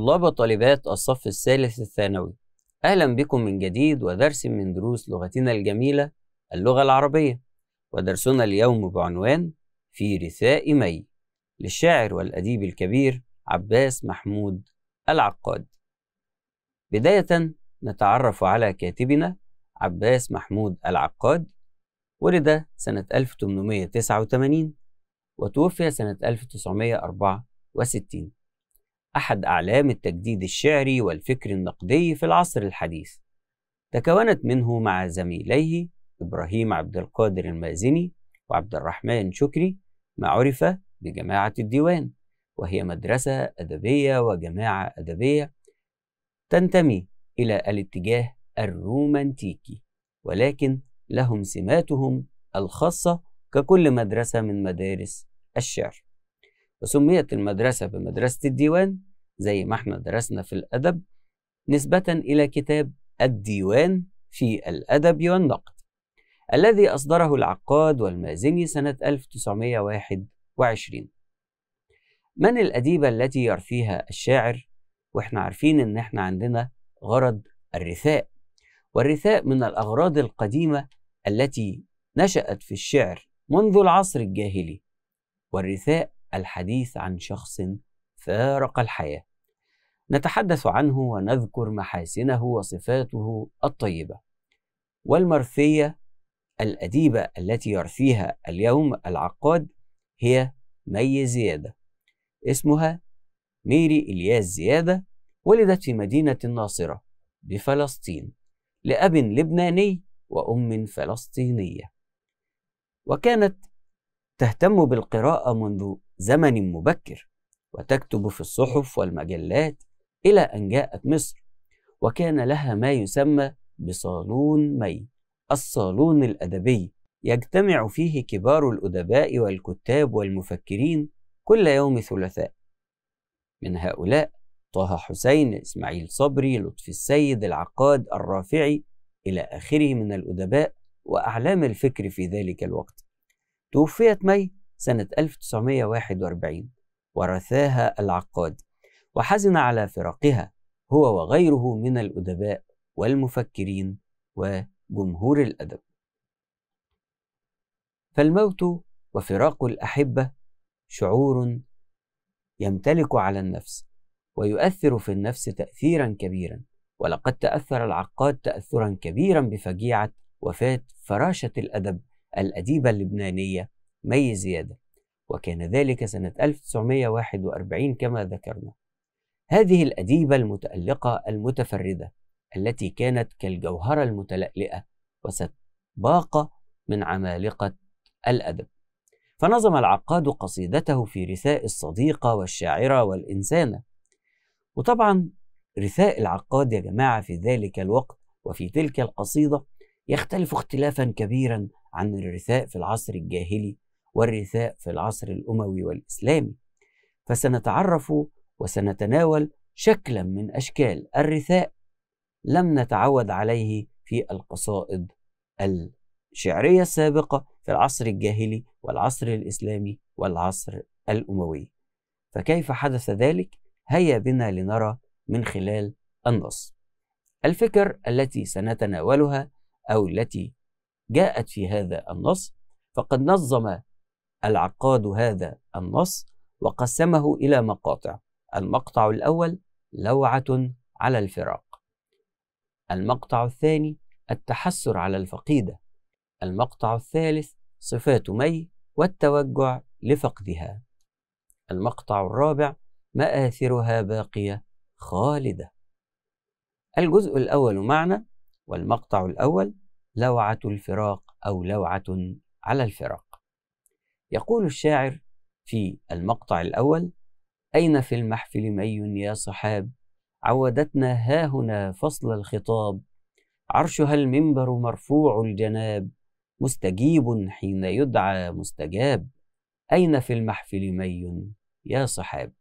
طلاب وطالبات الصف الثالث الثانوي. أهلا بكم من جديد ودرس من دروس لغتنا الجميلة اللغة العربية ودرسنا اليوم بعنوان في رثاء مي للشاعر والأديب الكبير عباس محمود العقاد. بداية نتعرف على كاتبنا عباس محمود العقاد. ولد سنة 1889 وتوفي سنة 1964 أحد أعلام التجديد الشعري والفكر النقدي في العصر الحديث. تكونت منه مع زميليه إبراهيم عبد القادر المازني وعبد الرحمن شكري ما عرف بجماعة الديوان وهي مدرسة أدبية وجماعة أدبية تنتمي إلى الاتجاه الرومانتيكي ولكن لهم سماتهم الخاصة ككل مدرسة من مدارس الشعر. وسميت المدرسة بمدرسة الديوان زي ما إحنا درسنا في الأدب نسبة إلى كتاب الديوان في الأدب والنقد الذي أصدره العقاد والمازني سنة 1921 من الأديبة التي يرثيها الشاعر؟ وإحنا عارفين إن إحنا عندنا غرض الرثاء والرثاء من الأغراض القديمة التي نشأت في الشعر منذ العصر الجاهلي والرثاء الحديث عن شخص فارق الحياة. نتحدث عنه ونذكر محاسنه وصفاته الطيبة والمرثية الأديبة التي يرثيها اليوم العقاد هي مي زيادة. اسمها ميري إلياس زيادة ولدت في مدينة الناصرة بفلسطين لأب لبناني وأم فلسطينية. وكانت تهتم بالقراءة منذ زمن مبكر وتكتب في الصحف والمجلات إلى أن جاءت مصر وكان لها ما يسمى بصالون مي الصالون الأدبي يجتمع فيه كبار الأدباء والكتاب والمفكرين كل يوم ثلاثاء. من هؤلاء طه حسين إسماعيل صبري لطفي السيد العقاد الرافعي إلى آخره من الأدباء وأعلام الفكر في ذلك الوقت. توفيت مي سنة 1941 ورثاها العقاد وحزن على فراقها هو وغيره من الأدباء والمفكرين وجمهور الأدب. فالموت وفراق الأحبة شعور يمتلك على النفس ويؤثر في النفس تأثيرا كبيرا ولقد تأثر العقاد تأثرا كبيرا بفجيعة وفاة فراشة الأدب الأديبة اللبنانية مي زيادة وكان ذلك سنة 1941 كما ذكرنا. هذه الأديبة المتألقة المتفردة التي كانت كالجوهرة المتلألئة وستباق من عمالقة الأدب. فنظم العقاد قصيدته في رثاء الصديقة والشاعرة والإنسانة وطبعا رثاء العقاد يا جماعة في ذلك الوقت وفي تلك القصيدة يختلف اختلافا كبيرا عن الرثاء في العصر الجاهلي والرثاء في العصر الأموي والإسلامي. فسنتعرف وسنتناول شكلا من أشكال الرثاء لم نتعود عليه في القصائد الشعرية السابقة في العصر الجاهلي والعصر الإسلامي والعصر الأموي. فكيف حدث ذلك؟ هيا بنا لنرى من خلال النص. الفكر التي سنتناولها أو التي جاءت في هذا النص فقد نظم العقاد هذا النص وقسمه إلى مقاطع. المقطع الأول لوعة على الفراق. المقطع الثاني التحسر على الفقيدة. المقطع الثالث صفات مي والتوجع لفقدها. المقطع الرابع مآثرها باقية خالدة. الجزء الأول معنا والمقطع الأول لوعة الفراق أو لوعة على الفراق. يقول الشاعر في المقطع الأول أين في المحفل مي يا صحاب؟ عودتنا هاهنا فصل الخطاب. عرشها المنبر مرفوع الجناب. مستجيب حين يدعى مستجاب. أين في المحفل مي يا صحاب؟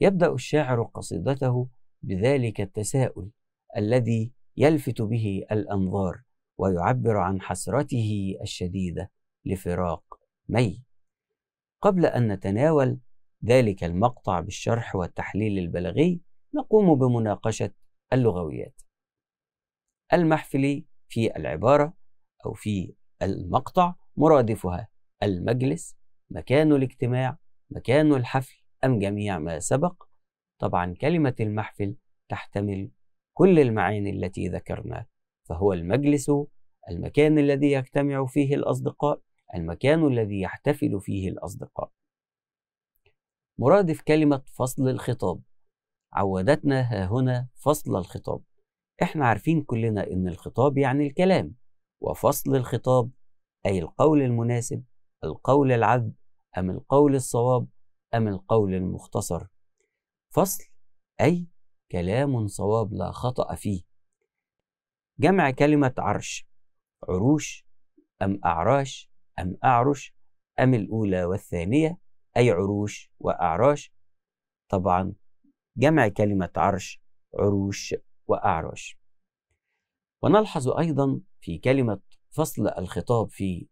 يبدأ الشاعر قصيدته بذلك التساؤل الذي يلفت به الأنظار ويعبر عن حسرته الشديدة لفراق مي. قبل أن نتناول ذلك المقطع بالشرح والتحليل البلاغي نقوم بمناقشة اللغويات. المحفل في العبارة أو في المقطع مرادفها المجلس مكان الاجتماع مكان الحفل أم جميع ما سبق. طبعا كلمة المحفل تحتمل كل المعاني التي ذكرناها فهو المجلس المكان الذي يجتمع فيه الأصدقاء. المكان الذي يحتفل فيه الأصدقاء. مرادف كلمة فصل الخطاب. عودتنا ها هنا فصل الخطاب. إحنا عارفين كلنا إن الخطاب يعني الكلام وفصل الخطاب أي القول المناسب القول العذب أم القول الصواب أم القول المختصر. فصل أي كلام صواب لا خطأ فيه. جمع كلمة عرش عروش أم أعراش أم أعرش؟ أم الأولى والثانية؟ أي عروش وأعراش؟ طبعا جمع كلمة عرش عروش وأعرش ونلحظ أيضا في كلمة فصل الخطاب في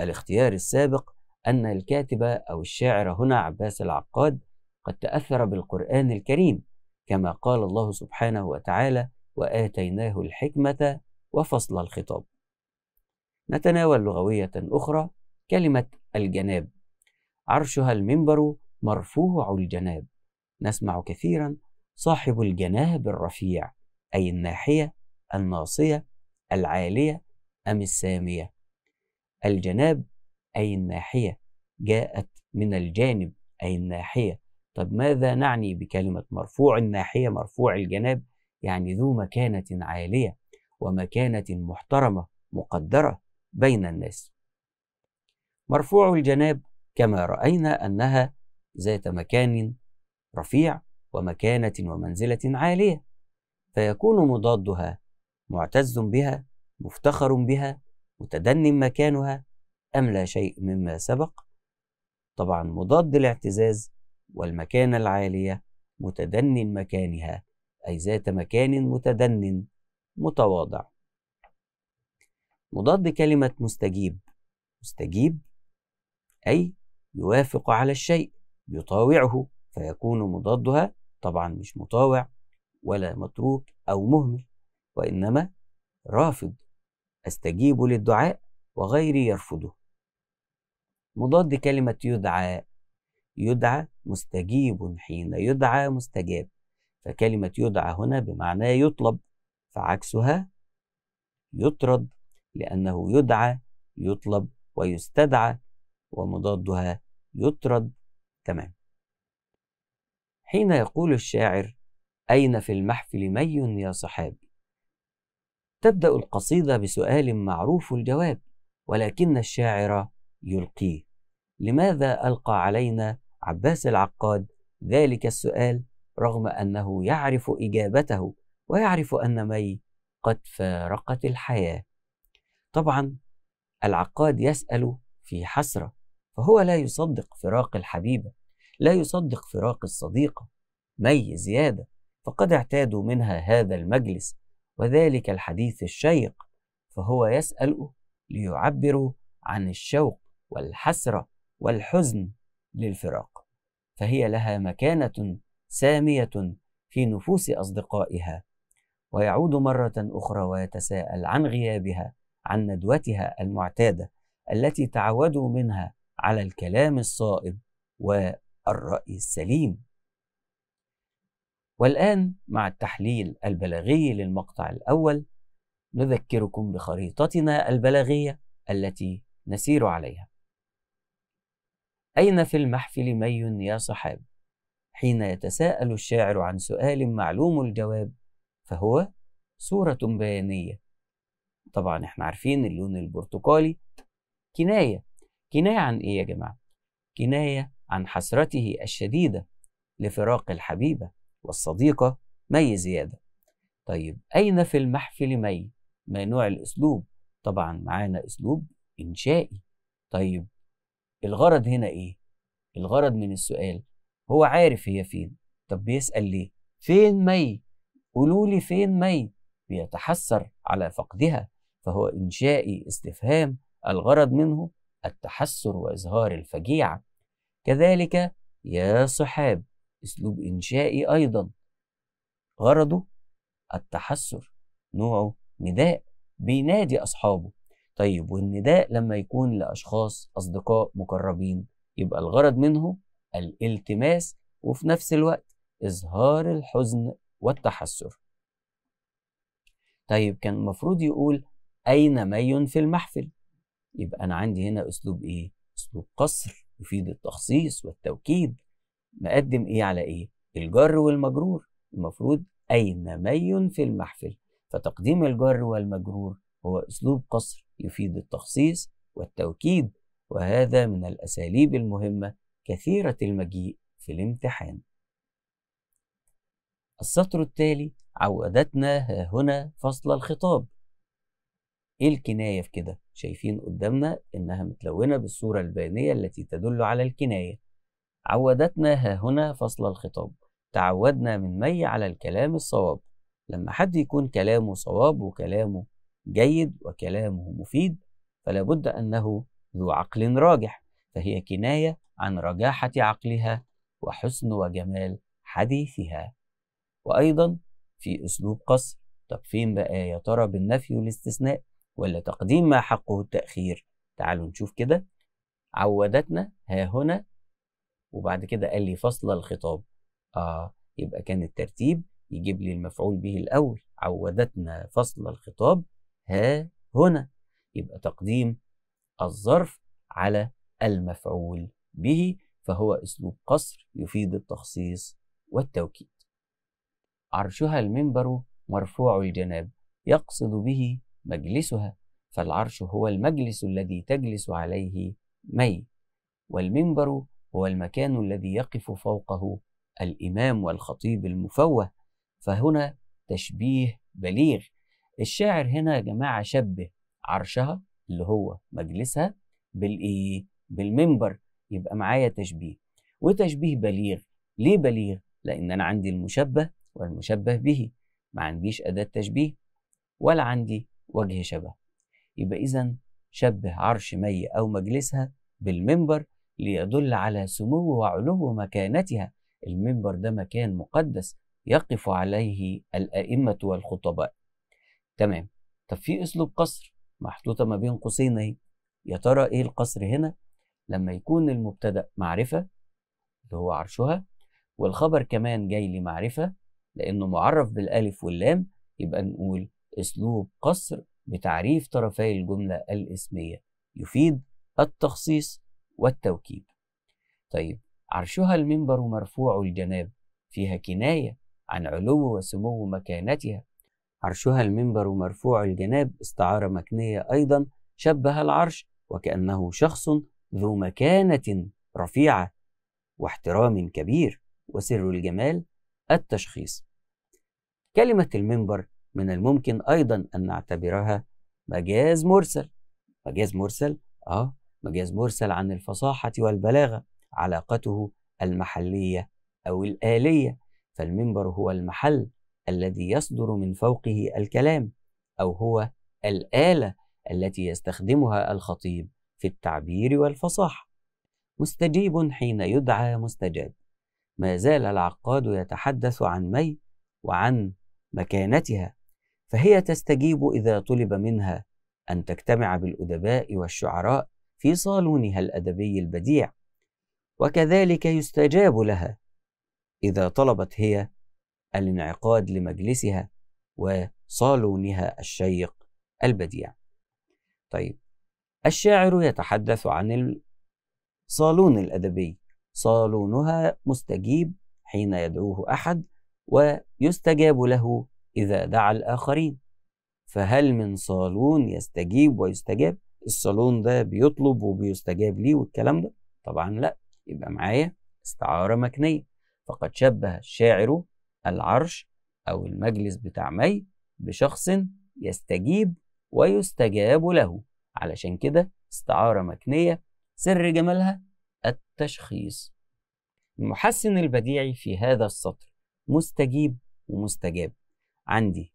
الاختيار السابق أن الكاتب أو الشاعر هنا عباس العقاد قد تأثر بالقرآن الكريم كما قال الله سبحانه وتعالى وآتيناه الحكمة وفصل الخطاب نتناول لغوية أخرى كلمة الجناب. عرشها المنبر مرفوع الجناب. نسمع كثيرا صاحب الجناب الرفيع أي الناحية الناصية العالية أم السامية. الجناب أي الناحية جاءت من الجانب أي الناحية. طب ماذا نعني بكلمة مرفوع؟ الناحية مرفوع الجناب يعني ذو مكانة عالية ومكانة محترمة مقدرة. بين الناس. مرفوع الجناب كما رأينا أنها ذات مكان رفيع ومكانة ومنزلة عالية فيكون مضادها معتز بها مفتخر بها متدن مكانها أم لا شيء مما سبق؟ طبعا مضاد الاعتزاز والمكانة العالية متدن مكانها أي ذات مكان متدن متواضع. مضاد كلمة مستجيب. مستجيب أي يوافق على الشيء يطاوعه فيكون مضادها طبعا مش مطاوع ولا متروك أو مهمل وإنما رافض أستجيب للدعاء وغيري يرفضه. مضاد كلمة يدعى يدعى مستجيب حين يدعى مستجاب. فكلمة يدعى هنا بمعنى يطلب فعكسها يطرد. لأنه يدعى يطلب ويستدعى ومضادها يطرد. تمام. حين يقول الشاعر أين في المحفل مي يا صحاب تبدأ القصيدة بسؤال معروف الجواب ولكن الشاعر يلقيه. لماذا ألقى علينا عباس العقاد ذلك السؤال رغم أنه يعرف إجابته ويعرف أن مي قد فارقت الحياة؟ طبعا العقاد يسأل في حسرة فهو لا يصدق فراق الحبيبة لا يصدق فراق الصديقة مي زيادة فقد اعتادوا منها هذا المجلس وذلك الحديث الشيق فهو يسأل ليعبروا عن الشوق والحسرة والحزن للفراق فهي لها مكانة سامية في نفوس أصدقائها ويعود مرة أخرى ويتساءل عن غيابها عن ندوتها المعتادة التي تعودوا منها على الكلام الصائب والرأي السليم. والآن مع التحليل البلاغي للمقطع الأول نذكركم بخريطتنا البلاغية التي نسير عليها. أين في المحفل مي يا صحاب؟ حين يتساءل الشاعر عن سؤال معلوم الجواب فهو صورة بيانية. طبعا إحنا عارفين اللون البرتقالي. كناية. كناية عن إيه يا جماعة؟ كناية عن حسرته الشديدة لفراق الحبيبة والصديقة مي زيادة. طيب أين في المحفل مي؟ ما نوع الأسلوب؟ طبعا معانا أسلوب إنشائي. طيب الغرض هنا إيه؟ الغرض من السؤال هو عارف هي فين. طب بيسأل ليه؟ فين مي؟ قولوا لي فين مي؟ بيتحسر على فقدها. فهو إنشائي استفهام الغرض منه التحسر وإظهار الفجيعة. كذلك يا صحاب أسلوب إنشائي أيضا. غرضه التحسر نوعه نداء بينادي أصحابه. طيب والنداء لما يكون لأشخاص أصدقاء مقربين يبقى الغرض منه الالتماس وفي نفس الوقت إظهار الحزن والتحسر. طيب كان المفروض يقول أين مي في المحفل؟ يبقى أنا عندي هنا أسلوب إيه؟ أسلوب قصر يفيد التخصيص والتوكيد. مقدم إيه على إيه؟ الجر والمجرور. المفروض أين مي في المحفل؟ فتقديم الجر والمجرور هو أسلوب قصر يفيد التخصيص والتوكيد وهذا من الأساليب المهمة كثيرة المجيء في الامتحان. السطر التالي عودتنا هنا فصل الخطاب. إيه الكناية في كده؟ شايفين قدامنا إنها متلونة بالصورة البيانية التي تدل على الكناية. عودتنا ها هنا فصل الخطاب. تعودنا من مي على الكلام الصواب. لما حد يكون كلامه صواب وكلامه جيد وكلامه مفيد فلا بد أنه ذو عقل راجح. فهي كناية عن رجاحة عقلها وحسن وجمال حديثها. وأيضا في أسلوب قصر. طب فين بقى يا ترى بالنفي والاستثناء. ولا تقديم ما حقه التأخير. تعالوا نشوف كده. عودتنا ها هنا. وبعد كده قال لي فصل الخطاب. آه يبقى كان الترتيب يجيب لي المفعول به الأول. عودتنا فصل الخطاب ها هنا. يبقى تقديم الظرف على المفعول به فهو أسلوب قصر يفيد التخصيص والتوكيد. عرشها المنبر مرفوع الجناب. يقصد به مجلسها فالعرش هو المجلس الذي تجلس عليه مي والمنبر هو المكان الذي يقف فوقه الإمام والخطيب المفوه فهنا تشبيه بليغ. الشاعر هنا يا جماعة شبه عرشها اللي هو مجلسها بالإيه؟ بالمنبر. يبقى معايا تشبيه. وتشبيه بليغ. ليه بليغ؟ لأن أنا عندي المشبه والمشبه به. ما عنديش أداة تشبيه. ولا عندي وجه شبه. يبقى إذا شبه عرش مي أو مجلسها بالمنبر ليدل على سمو وعلو مكانتها المنبر ده مكان مقدس يقف عليه الأئمة والخطباء. تمام. طب في أسلوب قصر محطوطة ما بين قوسين أهي. يا ترى إيه القصر هنا؟ لما يكون المبتدأ معرفة اللي هو عرشها والخبر كمان جاي لي معرفة لأنه معرف بالألف واللام يبقى نقول أسلوب قصر بتعريف طرفي الجملة الإسمية يفيد التخصيص والتوكيد طيب عرشها المنبر مرفوع الجناب فيها كناية عن علو وسمو مكانتها. عرشها المنبر مرفوع الجناب استعارة مكنية أيضا شبه العرش وكأنه شخص ذو مكانة رفيعة واحترام كبير وسر الجمال التشخيص. كلمة المنبر من الممكن أيضا أن نعتبرها مجاز مرسل مجاز مرسل آه مجاز مرسل عن الفصاحة والبلاغة علاقته المحلية أو الآلية. فالمنبر هو المحل الذي يصدر من فوقه الكلام أو هو الآلة التي يستخدمها الخطيب في التعبير والفصاحة. مستجيب حين يدعى مستجاب. ما زال العقاد يتحدث عن مي وعن مكانتها. فهي تستجيب إذا طلب منها أن تجتمع بالأدباء والشعراء في صالونها الأدبي البديع وكذلك يستجاب لها إذا طلبت هي الانعقاد لمجلسها وصالونها الشيق البديع. طيب الشاعر يتحدث عن الصالون الأدبي. صالونها مستجيب حين يدعوه أحد ويستجاب له إذا دعا الآخرين. فهل من صالون يستجيب ويستجاب؟ الصالون ده بيطلب وبيستجاب ليه والكلام ده؟ طبعا لا. يبقى معايا استعارة مكنية. فقد شبه الشاعر العرش أو المجلس بتاع مي بشخص يستجيب ويستجاب له. علشان كده استعارة مكنية سر جمالها التشخيص. المحسن البديعي في هذا السطر مستجيب ومستجاب. عندي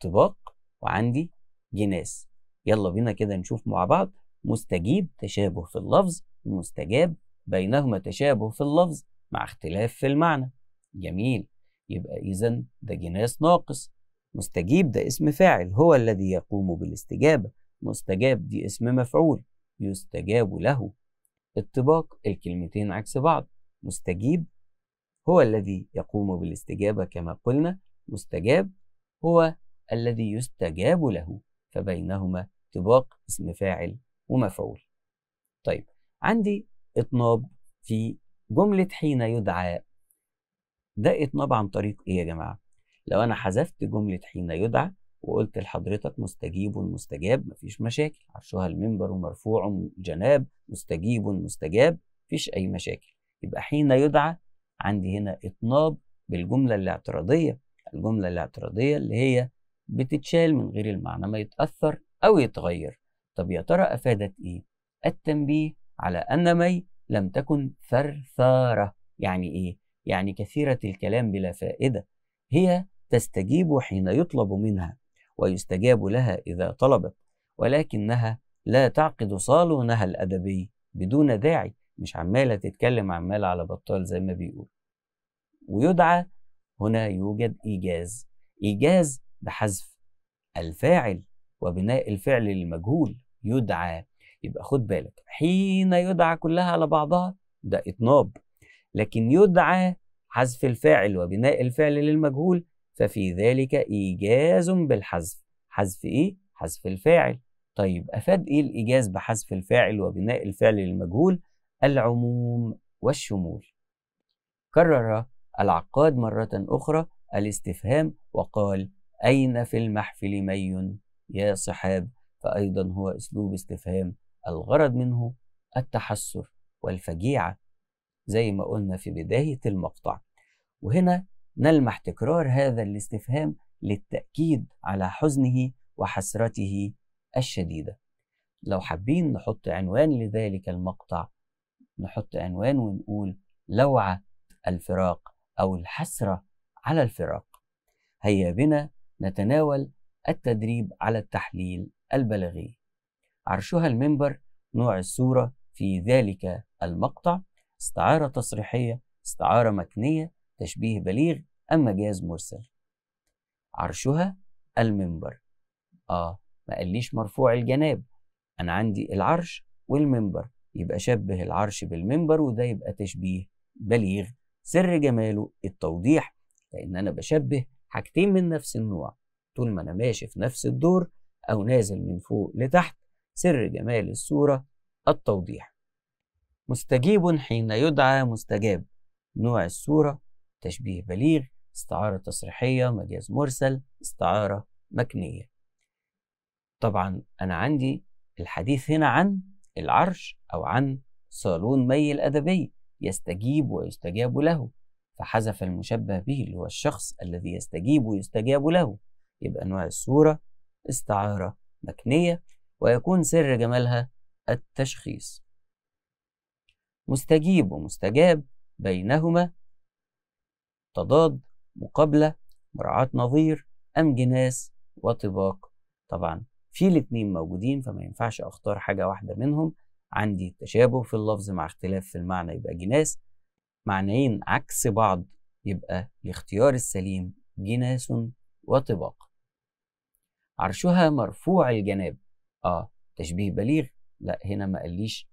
طباق وعندي جناس. يلا بينا كده نشوف مع بعض مستجيب تشابه في اللفظ ومستجاب بينهما تشابه في اللفظ مع اختلاف في المعنى. جميل. يبقى إذا ده جناس ناقص. مستجيب ده اسم فاعل هو الذي يقوم بالاستجابة. مستجاب دي اسم مفعول يستجاب له. اتباق الكلمتين عكس بعض. مستجيب هو الذي يقوم بالاستجابة كما قلنا. مستجاب هو الذي يستجاب له فبينهما اتباق اسم فاعل ومفعول. طيب عندي اطناب في جملة حين يدعى. ده اطناب عن طريق إيه يا جماعة؟ لو أنا حذفت جملة حين يدعى وقلت لحضرتك مستجيب مستجاب مفيش مشاكل. عرشها المنبر مرفوع جناب مستجيب مستجاب مفيش أي مشاكل. يبقى حين يدعى عندي هنا اطناب بالجملة الاعتراضية الجملة الاعتراضية اللي هي بتتشال من غير المعنى ما يتأثر أو يتغير. طب يا ترى أفادت إيه؟ التنبيه على أن مي لم تكن ثرثارة. يعني إيه؟ يعني كثيرة الكلام بلا فائدة. هي تستجيب حين يطلب منها ويستجاب لها إذا طلبت ولكنها لا تعقد صالونها الأدبي بدون داعي. مش عمالة تتكلم عمالة على بطال زي ما بيقول. ويدعى هنا يوجد إيجاز. إيجاز بحذف الفاعل وبناء الفعل للمجهول يدعى. يبقى خد بالك حين يدعى كلها على بعضها ده إطناب. لكن يدعى حذف الفاعل وبناء الفعل للمجهول ففي ذلك إيجاز بالحذف. حذف إيه؟ حذف الفاعل. طيب أفاد إيه الإيجاز بحذف الفاعل وبناء الفعل للمجهول؟ العموم والشمول. كرر العقاد مرة أخرى الاستفهام وقال أين في المحفل مي؟ يا صحاب فأيضا هو أسلوب استفهام الغرض منه التحسر والفجيعة زي ما قلنا في بداية المقطع. وهنا نلمح تكرار هذا الاستفهام للتأكيد على حزنه وحسرته الشديدة. لو حابين نحط عنوان لذلك المقطع نحط عنوان ونقول لوعة الفراق. أو الحسرة على الفراق. هيا بنا نتناول التدريب على التحليل البلاغي. عرشها المنبر نوع الصورة في ذلك المقطع. استعارة تصريحية استعارة مكنية تشبيه بليغ أم مجاز مرسل. عرشها المنبر. آه ما قاليش مرفوع الجناب. أنا عندي العرش والمنبر. يبقى شبه العرش بالمنبر وده يبقى تشبيه بليغ. سر جماله التوضيح لأن أنا بشبه حاجتين من نفس النوع. طول ما أنا ماشي في نفس الدور أو نازل من فوق لتحت سر جمال الصورة التوضيح. مستجيب حين يدعى مستجاب. نوع الصورة تشبيه بليغ استعارة تصريحية مجاز مرسل استعارة مكنية. طبعا أنا عندي الحديث هنا عن العرش أو عن صالون مي الأدبي. يستجيب ويستجاب له. فحذف المشبه به اللي هو الشخص الذي يستجيب ويستجاب له. يبقى نوع الصورة استعارة مكنية ويكون سر جمالها التشخيص. مستجيب ومستجاب بينهما تضاد مقابلة مراعاة نظير أم جناس وطباق. طبعا في الاتنين موجودين فما ينفعش أختار حاجة واحدة منهم. عندي تشابه في اللفظ مع اختلاف في المعنى يبقى جناس معنيين عكس بعض يبقى الاختيار السليم جناس وطباق. عرشها مرفوع الجناب. آه تشبيه بليغ. لا هنا ما قاليش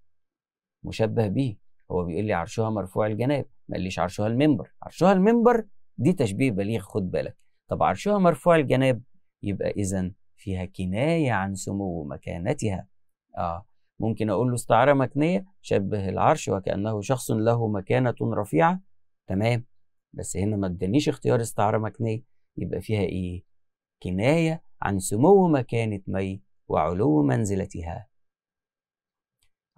مشبه به. هو بيقول لي عرشها مرفوع الجناب ما قاليش عرشها المنبر. عرشها المنبر دي تشبيه بليغ خد بالك. طب عرشها مرفوع الجناب يبقى اذا فيها كناية عن سمو مكانتها. آه ممكن أقول له استعارة مكنية شبه العرش وكأنه شخص له مكانة رفيعة. تمام. بس هنا ما ادانيش اختيار استعارة مكنية. يبقى فيها إيه؟ كناية عن سمو مكانة مي وعلو منزلتها.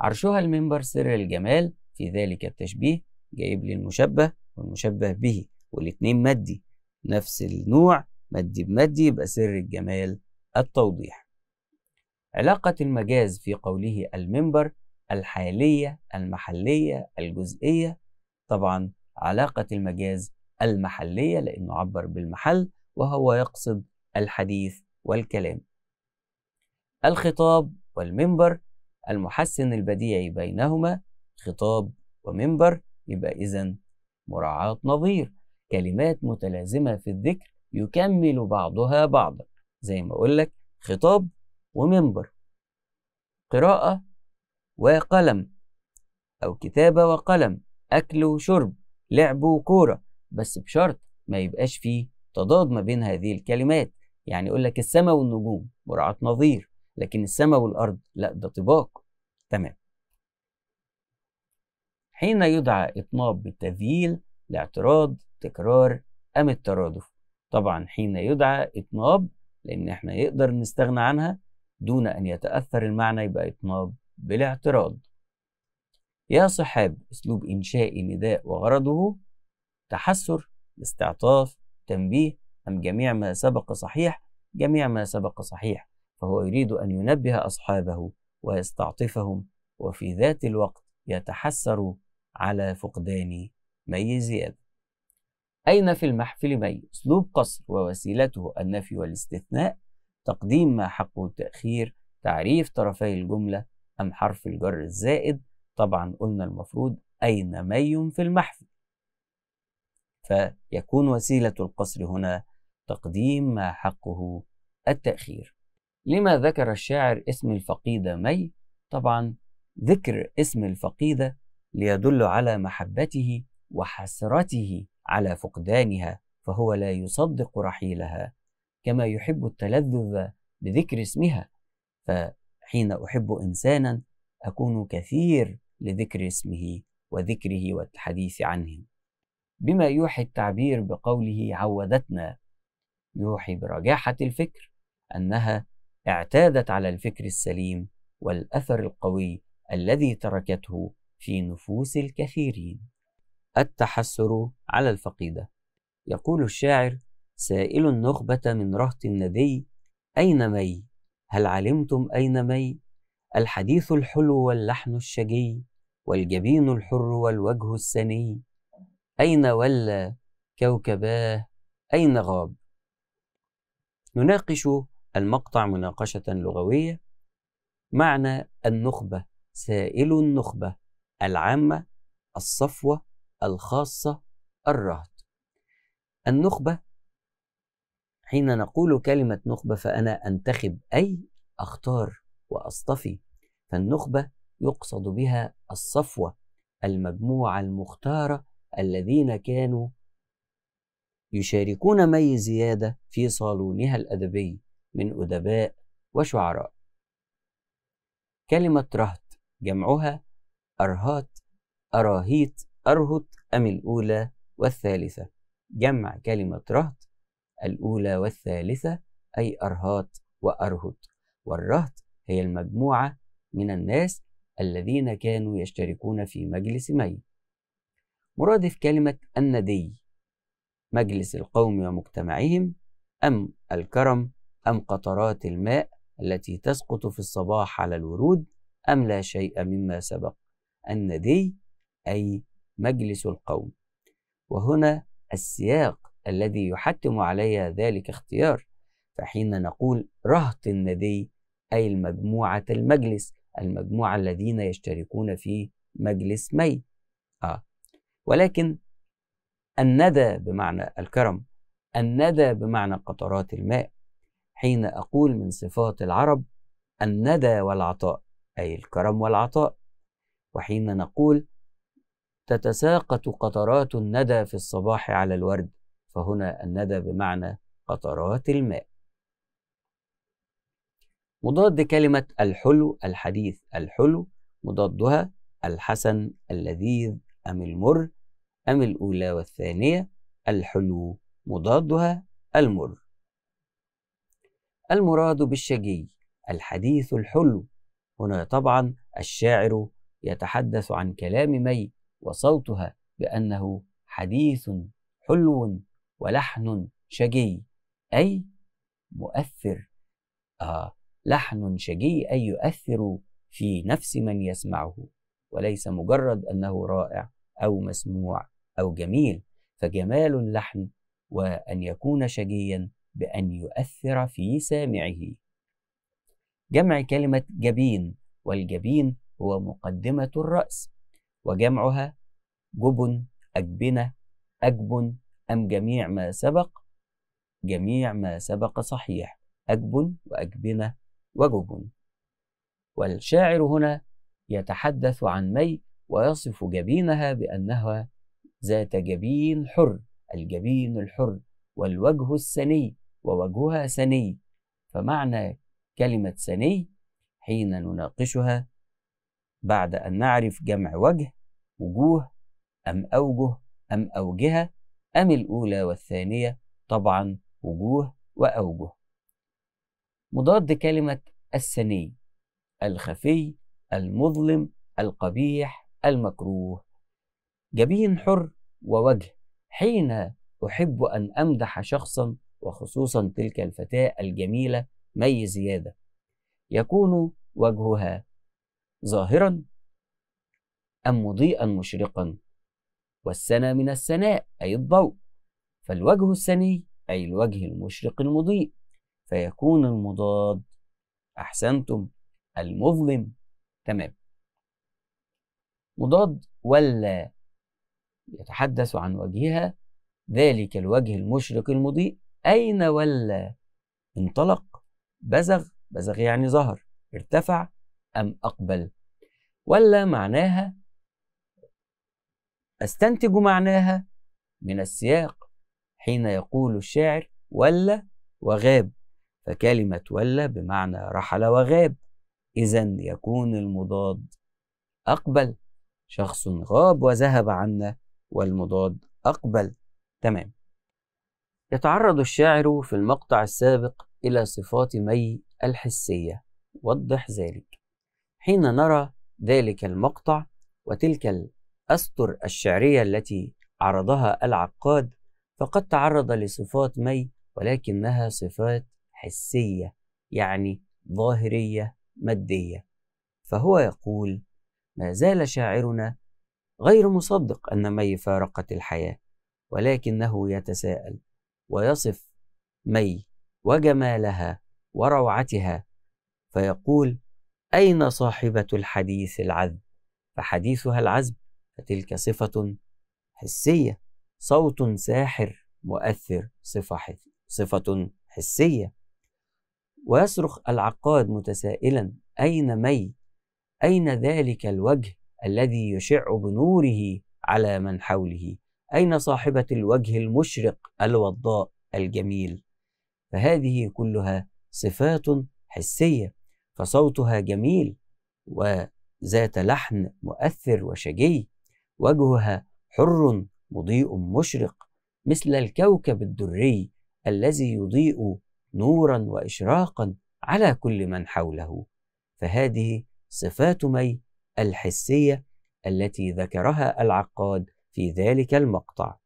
عرشها المنبر سر الجمال في ذلك التشبيه جايب لي المشبه والمشبه به والاتنين مادي. نفس النوع مادي بمادي يبقى سر الجمال التوضيح. علاقة المجاز في قوله المنبر الحالية المحلية الجزئية. طبعا علاقة المجاز المحلية لأنه عبر بالمحل وهو يقصد الحديث والكلام. الخطاب والمنبر المحسن البديعي بينهما. خطاب ومنبر يبقى إذا مراعاة نظير. كلمات متلازمة في الذكر يكمل بعضها بعضا. زي ما أقول لك خطاب ومنبر. قراءة وقلم أو كتابة وقلم. أكل وشرب لعب وكورة. بس بشرط ما يبقاش فيه تضاد ما بين هذه الكلمات. يعني يقول لك السماء والنجوم مراعاة نظير. لكن السماء والأرض لا ده طباق. تمام. حين يدعى إطناب بالتذييل لاعتراض تكرار أم الترادف؟ طبعا حين يدعى إطناب لأن إحنا يقدر نستغنى عنها دون أن يتأثر المعنى يبقى بالاعتراض. يا صحاب أسلوب إنشاء نداء وغرضه تحسر استعطاف تنبيه أم جميع ما سبق صحيح؟ جميع ما سبق صحيح. فهو يريد أن ينبه أصحابه ويستعطفهم وفي ذات الوقت يتحسر على فقدان مي زيادة. أين في المحفل مي؟ أسلوب قصر ووسيلته النفي والاستثناء تقديم ما حقه التأخير تعريف طرفي الجملة أم حرف الجر الزائد. طبعا قلنا المفروض أين مي في المحفل فيكون وسيلة القصر هنا تقديم ما حقه التأخير. لما ذكر الشاعر اسم الفقيدة مي؟ طبعا ذكر اسم الفقيدة ليدل على محبته وحسرته على فقدانها فهو لا يصدق رحيلها. كما يحب التلذذ بذكر اسمها. فحين أحب إنسانا أكون كثير لذكر اسمه وذكره والحديث عنه. بما يوحي التعبير بقوله عودتنا يوحي برجاحة الفكر أنها اعتادت على الفكر السليم والأثر القوي الذي تركته في نفوس الكثيرين. التحسر على الفقيدة. يقول الشاعر سائل النخبة من رهط الندي أين مي؟ هل علمتم أين مي؟ الحديث الحلو واللحن الشجي والجبين الحر والوجه السني. أين ولى كوكباه؟ أين غاب؟ نناقش المقطع مناقشة لغوية. معنى النخبة سائل النخبة العامة الصفوة الخاصة الرهط. النخبة حين نقول كلمة نخبة فأنا أنتخب أي أختار وأصطفي فالنخبة يقصد بها الصفوة المجموعة المختارة الذين كانوا يشاركون مي زيادة في صالونها الأدبي من أدباء وشعراء. كلمة رهط جمعها أرهات أراهيت أرهط أم الأولى والثالثة. جمع كلمة رهط الأولى والثالثة أي أرهات وأرهط. والرهط هي المجموعة من الناس الذين كانوا يشتركون في مجلس مي مرادف كلمة الندي مجلس القوم ومجتمعهم أم الكرم أم قطرات الماء التي تسقط في الصباح على الورود أم لا شيء مما سبق. الندي أي مجلس القوم. وهنا السياق الذي يحتم علي ذلك اختيار فحين نقول رهط الندي أي المجموعة المجلس المجموعة الذين يشتركون في مجلس مي آه. ولكن الندى بمعنى الكرم الندى بمعنى قطرات الماء. حين أقول من صفات العرب الندى والعطاء أي الكرم والعطاء. وحين نقول تتساقط قطرات الندى في الصباح على الورد فهنا الندى بمعنى قطرات الماء. مضاد كلمة الحلو الحديث الحلو مضادها الحسن اللذيذ أم المر أم الأولى والثانية الحلو مضادها المر. المراد بالشجي الحديث الحلو هنا طبعا الشاعر يتحدث عن كلام مي وصوتها بأنه حديث حلو ولحن شجي أي مؤثر. آه لحن شجي أي يؤثر في نفس من يسمعه وليس مجرد أنه رائع أو مسموع أو جميل. فجمال اللحن وأن يكون شجيا بأن يؤثر في سامعه. جمع كلمة جبين والجبين هو مقدمة الرأس وجمعها جبن أجبنة أجبن أم جميع ما سبق؟ جميع ما سبق صحيح. أجب وأجبنة وجبن والشاعر هنا يتحدث عن مي ويصف جبينها بأنها ذات جبين حر الجبين الحر والوجه السني ووجهها سني. فمعنى كلمة سني حين نناقشها بعد أن نعرف جمع وجه وجوه أم أوجه أم أوجهة أم الأولى والثانية طبعا وجوه وأوجه. مضاد كلمة السني الخفي المظلم القبيح المكروه. جبين حر ووجه. حين أحب أن أمدح شخصا وخصوصا تلك الفتاة الجميلة مي زيادة. يكون وجهها ظاهرا أم مضيئا مشرقا؟ والسنة من السناء أي الضوء. فالوجه السني أي الوجه المشرق المضيء. فيكون المضاد أحسنتم المظلم. تمام. مضاد ولا يتحدث عن وجهها ذلك الوجه المشرق المضيء. أين ولا؟ انطلق. بزغ. بزغ يعني ظهر. ارتفع أم أقبل. ولا معناها أستنتج معناها من السياق حين يقول الشاعر ولا وغاب فكلمة ولا بمعنى رحل وغاب. إذا يكون المضاد أقبل. شخص غاب وذهب عنا والمضاد أقبل. تمام. يتعرض الشاعر في المقطع السابق إلى صفات مي الحسية. وضح ذلك. حين نرى ذلك المقطع وتلك الأسطر الشعرية التي عرضها العقاد فقد تعرض لصفات مي ولكنها صفات حسية يعني ظاهرية مادية. فهو يقول ما زال شاعرنا غير مصدق أن مي فارقت الحياة ولكنه يتساءل ويصف مي وجمالها وروعتها فيقول أين صاحبة الحديث العذب؟ فحديثها العذب فتلك صفة حسية. صوت ساحر مؤثر صفة صفة حسية. ويصرخ العقاد متسائلا أين مي؟ أين ذلك الوجه الذي يشع بنوره على من حوله؟ أين صاحبة الوجه المشرق الوضاء الجميل؟ فهذه كلها صفات حسية. فصوتها جميل وذات لحن مؤثر وشجي. وجهها حر مضيء مشرق مثل الكوكب الدري الذي يضيء نورا وإشراقا على كل من حوله. فهذه صفات مي الحسية التي ذكرها العقاد في ذلك المقطع.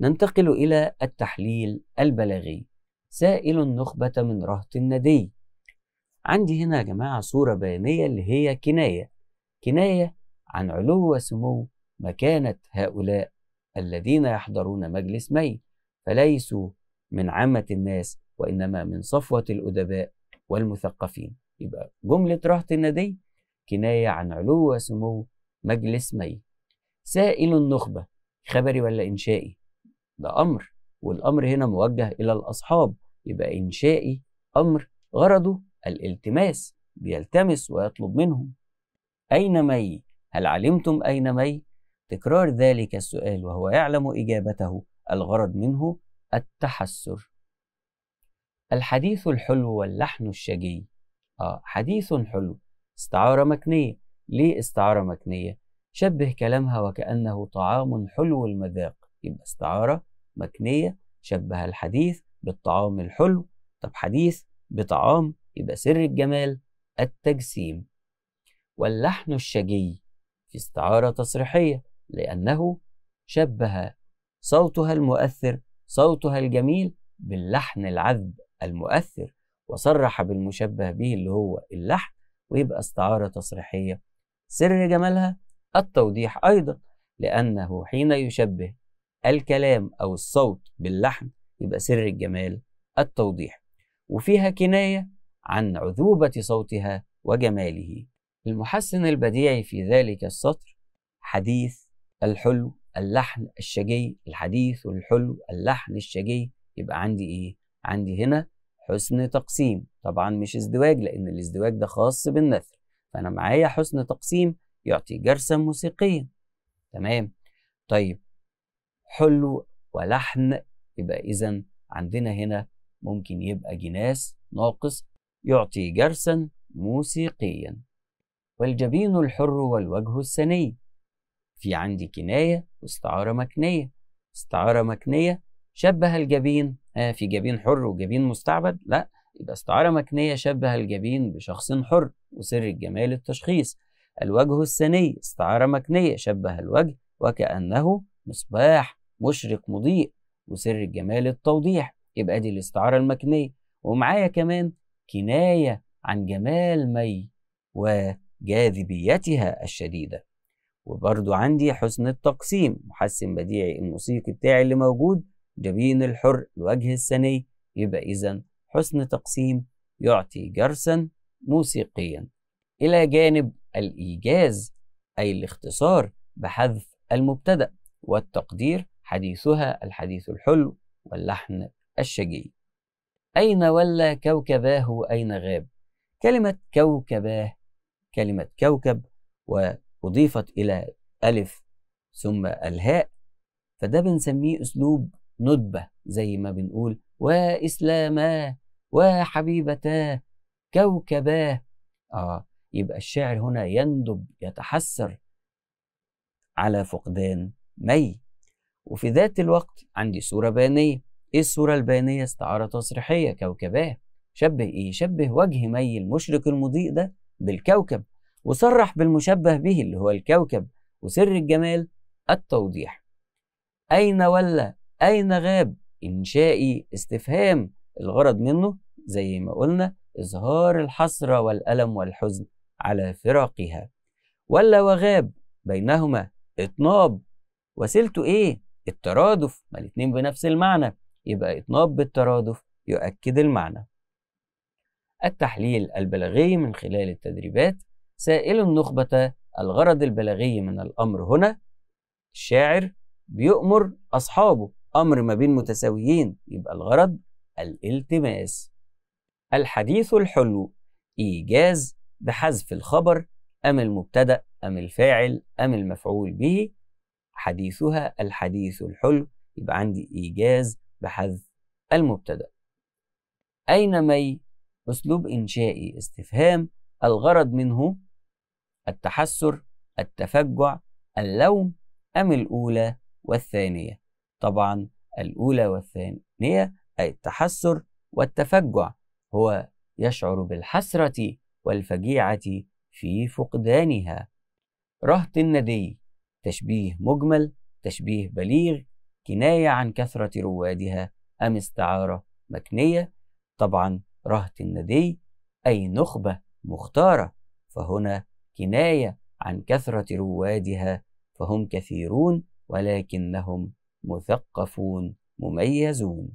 ننتقل إلى التحليل البلاغي. سائل النخبة من رهط الندي. عندي هنا يا جماعة صورة بيانية اللي هي كناية. كناية عن علو وسمو مكانة هؤلاء الذين يحضرون مجلس مي فليسوا من عامة الناس وإنما من صفوة الأدباء والمثقفين. يبقى جملة رهط الندي كناية عن علو وسمو مجلس مي. سائل النخبة خبري ولا إنشائي؟ ده أمر والأمر هنا موجه إلى الأصحاب. يبقى إنشائي أمر غرضه الالتماس بيلتمس ويطلب منهم. أين مي؟ هل علمتم أين مي؟ تكرار ذلك السؤال وهو يعلم إجابته الغرض منه التحسر. الحديث الحلو واللحن الشجي. آه حديث حلو. استعارة مكنية. ليه استعارة مكنية؟ شبه كلامها وكأنه طعام حلو المذاق. يبقى استعارة مكنية شبه الحديث بالطعام الحلو. طب حديث بطعام يبقى سر الجمال التجسيم. واللحن الشجي. في استعارة تصريحية. لأنه شبه صوتها المؤثر صوتها الجميل باللحن العذب المؤثر وصرح بالمشبه به اللي هو اللحن ويبقى استعارة تصريحية. سر جمالها التوضيح أيضا لأنه حين يشبه الكلام أو الصوت باللحن يبقى سر الجمال التوضيح. وفيها كناية عن عذوبة صوتها وجماله. المحسن البديعي في ذلك السطر حديث الحلو اللحن الشجي الحديث والحلو اللحن الشجي يبقى عندي إيه؟ عندي هنا حسن تقسيم. طبعا مش ازدواج لأن الازدواج ده خاص بالنثر. فأنا معايا حسن تقسيم يعطي جرسا موسيقيا تمام؟ طيب حلو ولحن. يبقى اذا عندنا هنا ممكن يبقى جناس ناقص يعطي جرسا موسيقيا. والجبين الحر والوجه السني في عندي كناية واستعارة مكنية. استعارة مكنية شبه الجبين. آه في جبين حر وجبين مستعبد. لا يبقى استعارة مكنية شبه الجبين بشخص حر وسر الجمال التشخيص. الوجه السني استعارة مكنية شبه الوجه وكأنه مصباح مشرق مضيء وسر الجمال التوضيح. يبقى دي الاستعارة المكنية. ومعايا كمان كناية عن جمال مي وجاذبيتها الشديدة. وبرضو عندي حسن التقسيم محسن بديعي الموسيقي بتاعي اللي موجود جبين الحر الوجه السني يبقى إذا حسن تقسيم يعطي جرسا موسيقيا. إلى جانب الإيجاز أي الاختصار بحذف المبتدأ والتقدير حديثها الحديث الحلو واللحن الشجي. أين ولى كوكباه أين غاب؟ كلمة كوكباه كلمة كوكب وأضيفت إلى ألف ثم الهاء فده بنسميه أسلوب ندبة زي ما بنقول وإسلاما وحبيبتاه كوكباه آه يبقى الشاعر هنا يندب يتحسر على فقدان مي. وفي ذات الوقت عندي صورة بيانية إيه الصورة البيانية استعارة تصريحية كوكباه. شبه إيه؟ شبه وجه مي المشرق المضيء ده بالكوكب. وصرح بالمشبه به اللي هو الكوكب وسر الجمال التوضيح. أين ولى أين غاب؟ إنشائي استفهام. الغرض منه زي ما قلنا إظهار الحسرة والألم والحزن على فراقها. ولا وغاب بينهما إطناب. وسيلته إيه؟ الترادف. ما الاتنين بنفس المعنى. يبقى إطناب بالترادف يؤكد المعنى. التحليل البلاغي من خلال التدريبات سائل النخبة الغرض البلاغي من الأمر هنا الشاعر بيؤمر أصحابه أمر ما بين متساويين يبقى الغرض الالتماس. الحديث الحلو إيجاز بحذف الخبر أم المبتدأ أم الفاعل أم المفعول به. حديثها الحديث الحلو يبقى عندي إيجاز بحذف المبتدأ. أين مي أسلوب إنشائي استفهام الغرض منه التحسر التفجع اللوم أم الأولى والثانية. طبعا الأولى والثانية أي التحسر والتفجع هو يشعر بالحسرة والفجيعة في فقدانها. رهط الندي تشبيه مجمل تشبيه بليغ كناية عن كثرة روادها أم استعارة مكنية. طبعا رهط الندي أي نخبة مختارة فهنا كناية عن كثرة روادها فهم كثيرون ولكنهم مثقفون مميزون.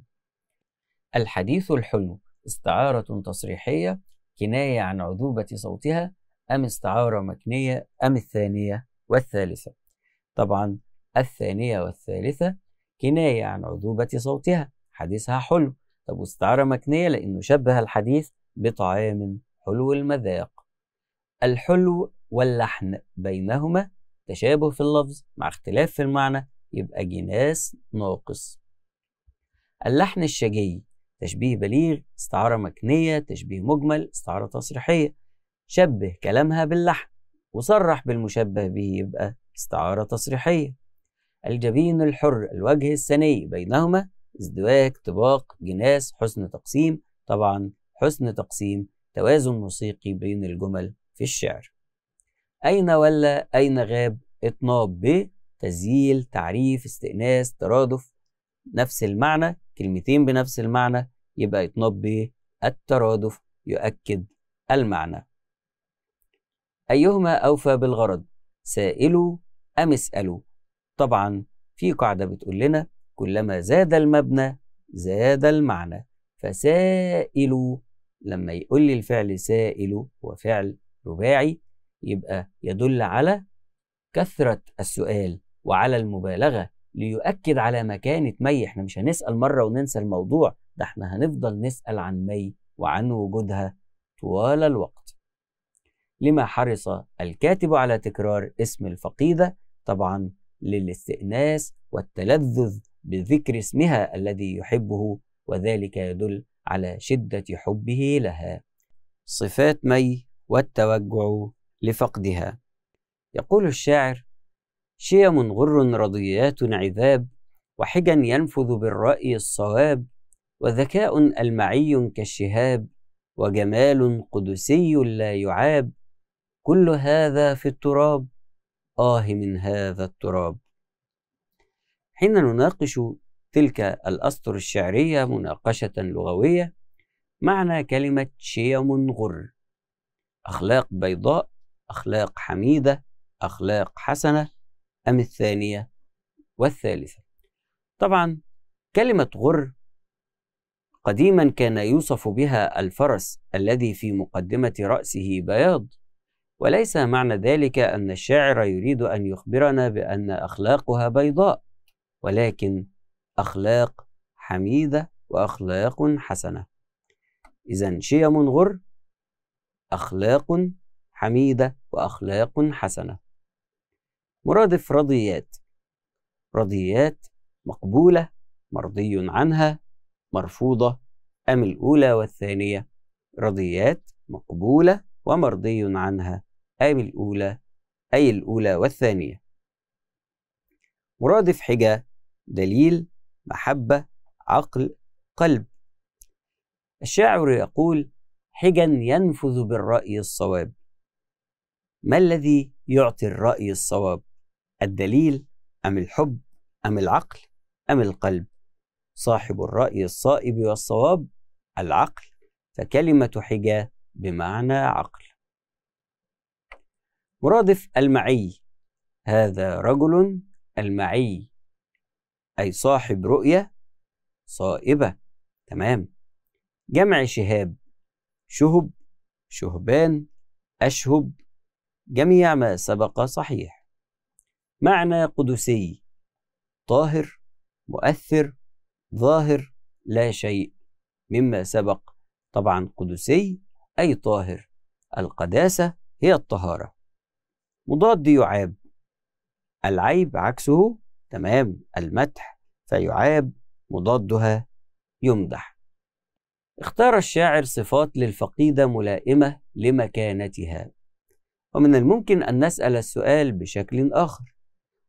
الحديث الحلو استعارة تصريحية كناية عن عذوبة صوتها أم استعارة مكنية أم الثانية والثالثة؟ طبعا الثانية والثالثة كناية عن عذوبة صوتها حديثها حلو طب واستعارة مكنية لأنه شبه الحديث بطعام حلو المذاق. الحلو واللحن بينهما تشابه في اللفظ مع اختلاف في المعنى يبقى جناس ناقص. اللحن الشجي تشبيه بليغ استعارة مكنية تشبيه مجمل استعارة تصريحية. شبه كلامها باللحن وصرح بالمشبه به يبقى استعارة تصريحية. الجبين الحر الوجه السني بينهما ازدواج طباق جناس حسن تقسيم. طبعا حسن تقسيم توازن موسيقي بين الجمل في الشعر. أين ولا أين غاب؟ إطناب ب تزييل تعريف استئناس ترادف. نفس المعنى كلمتين بنفس المعنى يبقى إطناب ب الترادف يؤكد المعنى. أيهما أوفى بالغرض؟ سائلوا أم اسألوا؟ طبعا في قاعدة بتقول لنا كلما زاد المبنى زاد المعنى. فسائلوا لما يقول لي الفعل سائل هو فعل رباعي يبقى يدل على كثرة السؤال وعلى المبالغة ليؤكد على مكانة مي. إحنا مش هنسأل مرة وننسى الموضوع ده إحنا هنفضل نسأل عن مي وعن وجودها طوال الوقت. لما حرص الكاتب على تكرار اسم الفقيدة طبعا للاستئناس والتلذذ بذكر اسمها الذي يحبه وذلك يدل على شدة حبه لها. صفات مي والتوجع لفقدها. يقول الشاعر شيم غر رضيات عذاب وحجا ينفذ بالرأي الصواب وذكاء ألمعي كالشهاب وجمال قدسي لا يعاب كل هذا في التراب آه من هذا التراب. حين نناقش تلك الأسطر الشعرية مناقشة لغوية معنى كلمة شيم غر أخلاق بيضاء أخلاق حميدة أخلاق حسنة أم الثانية والثالثة؟ طبعا كلمة غر قديما كان يوصف بها الفرس الذي في مقدمة رأسه بياض وليس معنى ذلك أن الشاعر يريد أن يخبرنا بأن أخلاقها بيضاء ولكن أخلاق حميدة وأخلاق حسنة. إذا شيم غر أخلاق حميدة وأخلاق حسنة. مرادف رضيات. رضيات مقبولة مرضي عنها مرفوضة أم الأولى والثانية. رضيات مقبولة ومرضي عنها أم الأولى أي الأولى والثانية. مرادف حجة دليل محبة عقل قلب. الشاعر يقول حجا ينفذ بالرأي الصواب. ما الذي يعطي الرأي الصواب؟ الدليل أم الحب أم العقل أم القلب؟ صاحب الرأي الصائب والصواب العقل فكلمة حجة بمعنى عقل. مرادف المعي هذا رجل المعي أي صاحب رؤية صائبة. تمام. جمع شهاب شهب شهبان أشهب جميع ما سبق صحيح. معنى قدسي طاهر مؤثر ظاهر لا شيء. مما سبق طبعا قدسي أي طاهر. القداسة هي الطهارة. مضاد يعاب العيب عكسه تمام. المدح فيعاب مضادها يمدح. اختار الشاعر صفات للفقيدة ملائمة لمكانتها. ومن الممكن أن نسأل السؤال بشكل آخر.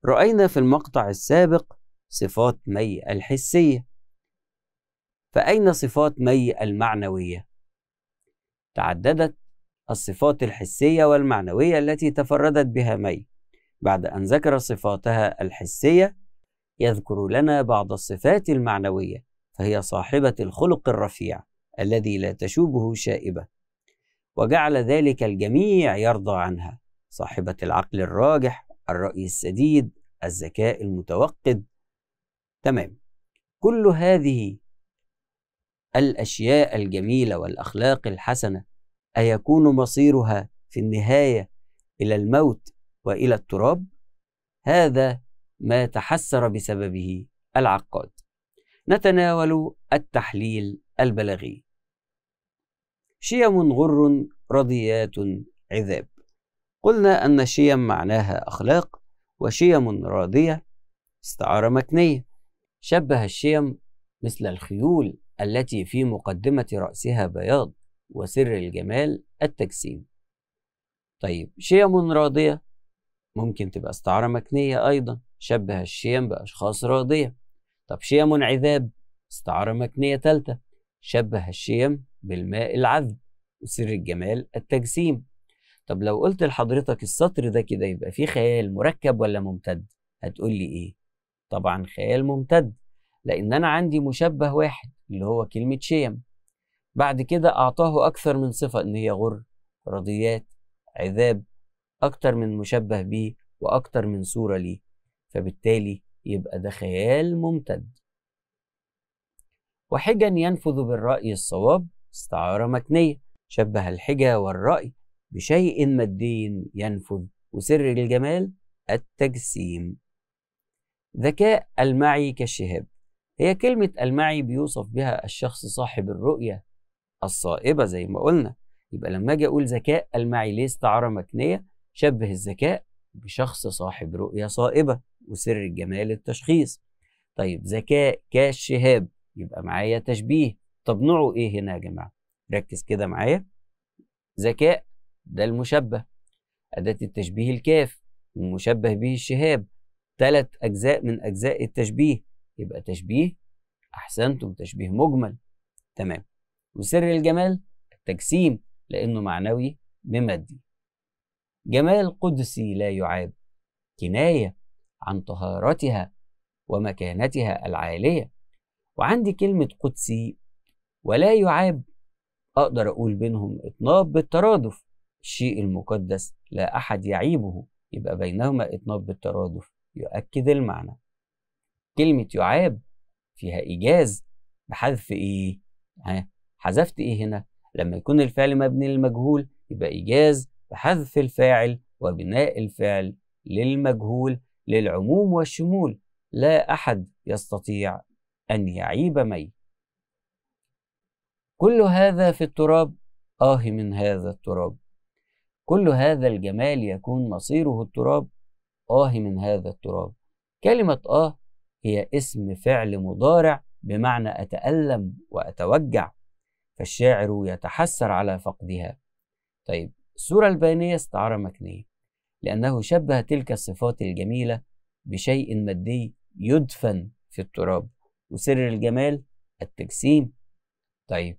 رأينا في المقطع السابق صفات مي الحسية. فأين صفات مي المعنوية؟ تعددت الصفات الحسية والمعنوية التي تفردت بها مي. بعد أن ذكر صفاتها الحسية يذكر لنا بعض الصفات المعنوية فهي صاحبة الخلق الرفيع الذي لا تشوبه شائبة. وجعل ذلك الجميع يرضى عنها صاحبة العقل الراجح الرأي السديد الذكاء المتوقد تمام كل هذه الأشياء الجميلة والأخلاق الحسنة أيكون مصيرها في النهاية إلى الموت وإلى التراب؟ هذا ما تحسر بسببه العقاد. نتناول التحليل البلاغي. شيم غر رضيات عذاب. قلنا أن شيم معناها أخلاق وشيم راضية. استعارة مكنية. شبه الشيم مثل الخيول التي في مقدمة رأسها بياض وسر الجمال التجسيم. طيب شيم راضية؟ ممكن تبقى استعارة مكنية أيضا. شبه الشيم بأشخاص راضية. طب شيم عذاب؟ استعارة مكنية ثالثة. شبه الشيم بالماء العذب وسر الجمال التجسيم. طب لو قلت لحضرتك السطر ده كده يبقى فيه خيال مركب ولا ممتد؟ هتقول لي إيه؟ طبعا خيال ممتد لأن أنا عندي مشبه واحد اللي هو كلمة شيم. بعد كده أعطاه أكثر من صفة إن هي غر رضيات عذاب أكتر من مشبه به وأكتر من صورة ليه. فبالتالي يبقى ده خيال ممتد. وحجا ينفذ بالرأي الصواب استعارة مكنية. شبه الحجة والرأي بشيء مادي ينفذ وسر الجمال التجسيم. ذكاء المعي كالشهاب. هي كلمة المعي بيوصف بها الشخص صاحب الرؤية الصائبة زي ما قلنا. يبقى لما أجي أقول ذكاء المعي ليه استعارة مكنية؟ شبه الذكاء بشخص صاحب رؤية صائبة وسر الجمال التشخيص. طيب ذكاء كالشهاب. يبقى معايا تشبيه. طب نوعه إيه هنا يا جماعة؟ ركز كده معايا. ذكاء ده المشبه. أداة التشبيه الكاف المشبه به الشهاب. ثلاث أجزاء من أجزاء التشبيه. يبقى تشبيه أحسنتم تشبيه مجمل. تمام. وسر الجمال التجسيم لأنه معنوي بمادي جمال قدسي لا يعاب. كناية عن طهارتها ومكانتها العالية. وعندي كلمة قدسي ولا يعاب. أقدر أقول بينهم إطناب بالترادف. الشيء المقدس لا أحد يعيبه. يبقى بينهما إطناب بالترادف. يؤكد المعنى. كلمة يعاب فيها إيجاز. بحذف إيه؟ ها حذفت إيه هنا؟ لما يكون الفعل مبني للمجهول يبقى إيجاز بحذف الفاعل وبناء الفعل للمجهول. للعموم والشمول لا أحد يستطيع أن يعيب مي كل هذا في التراب؟ آه من هذا التراب. كل هذا الجمال يكون مصيره التراب؟ آه من هذا التراب. كلمة آه هي اسم فعل مضارع بمعنى أتألم وأتوجع فالشاعر يتحسر على فقدها. طيب الصورة البيانية استعارة مكنية لأنه شبه تلك الصفات الجميلة بشيء مادي يدفن في التراب. وسر الجمال التجسيم. طيب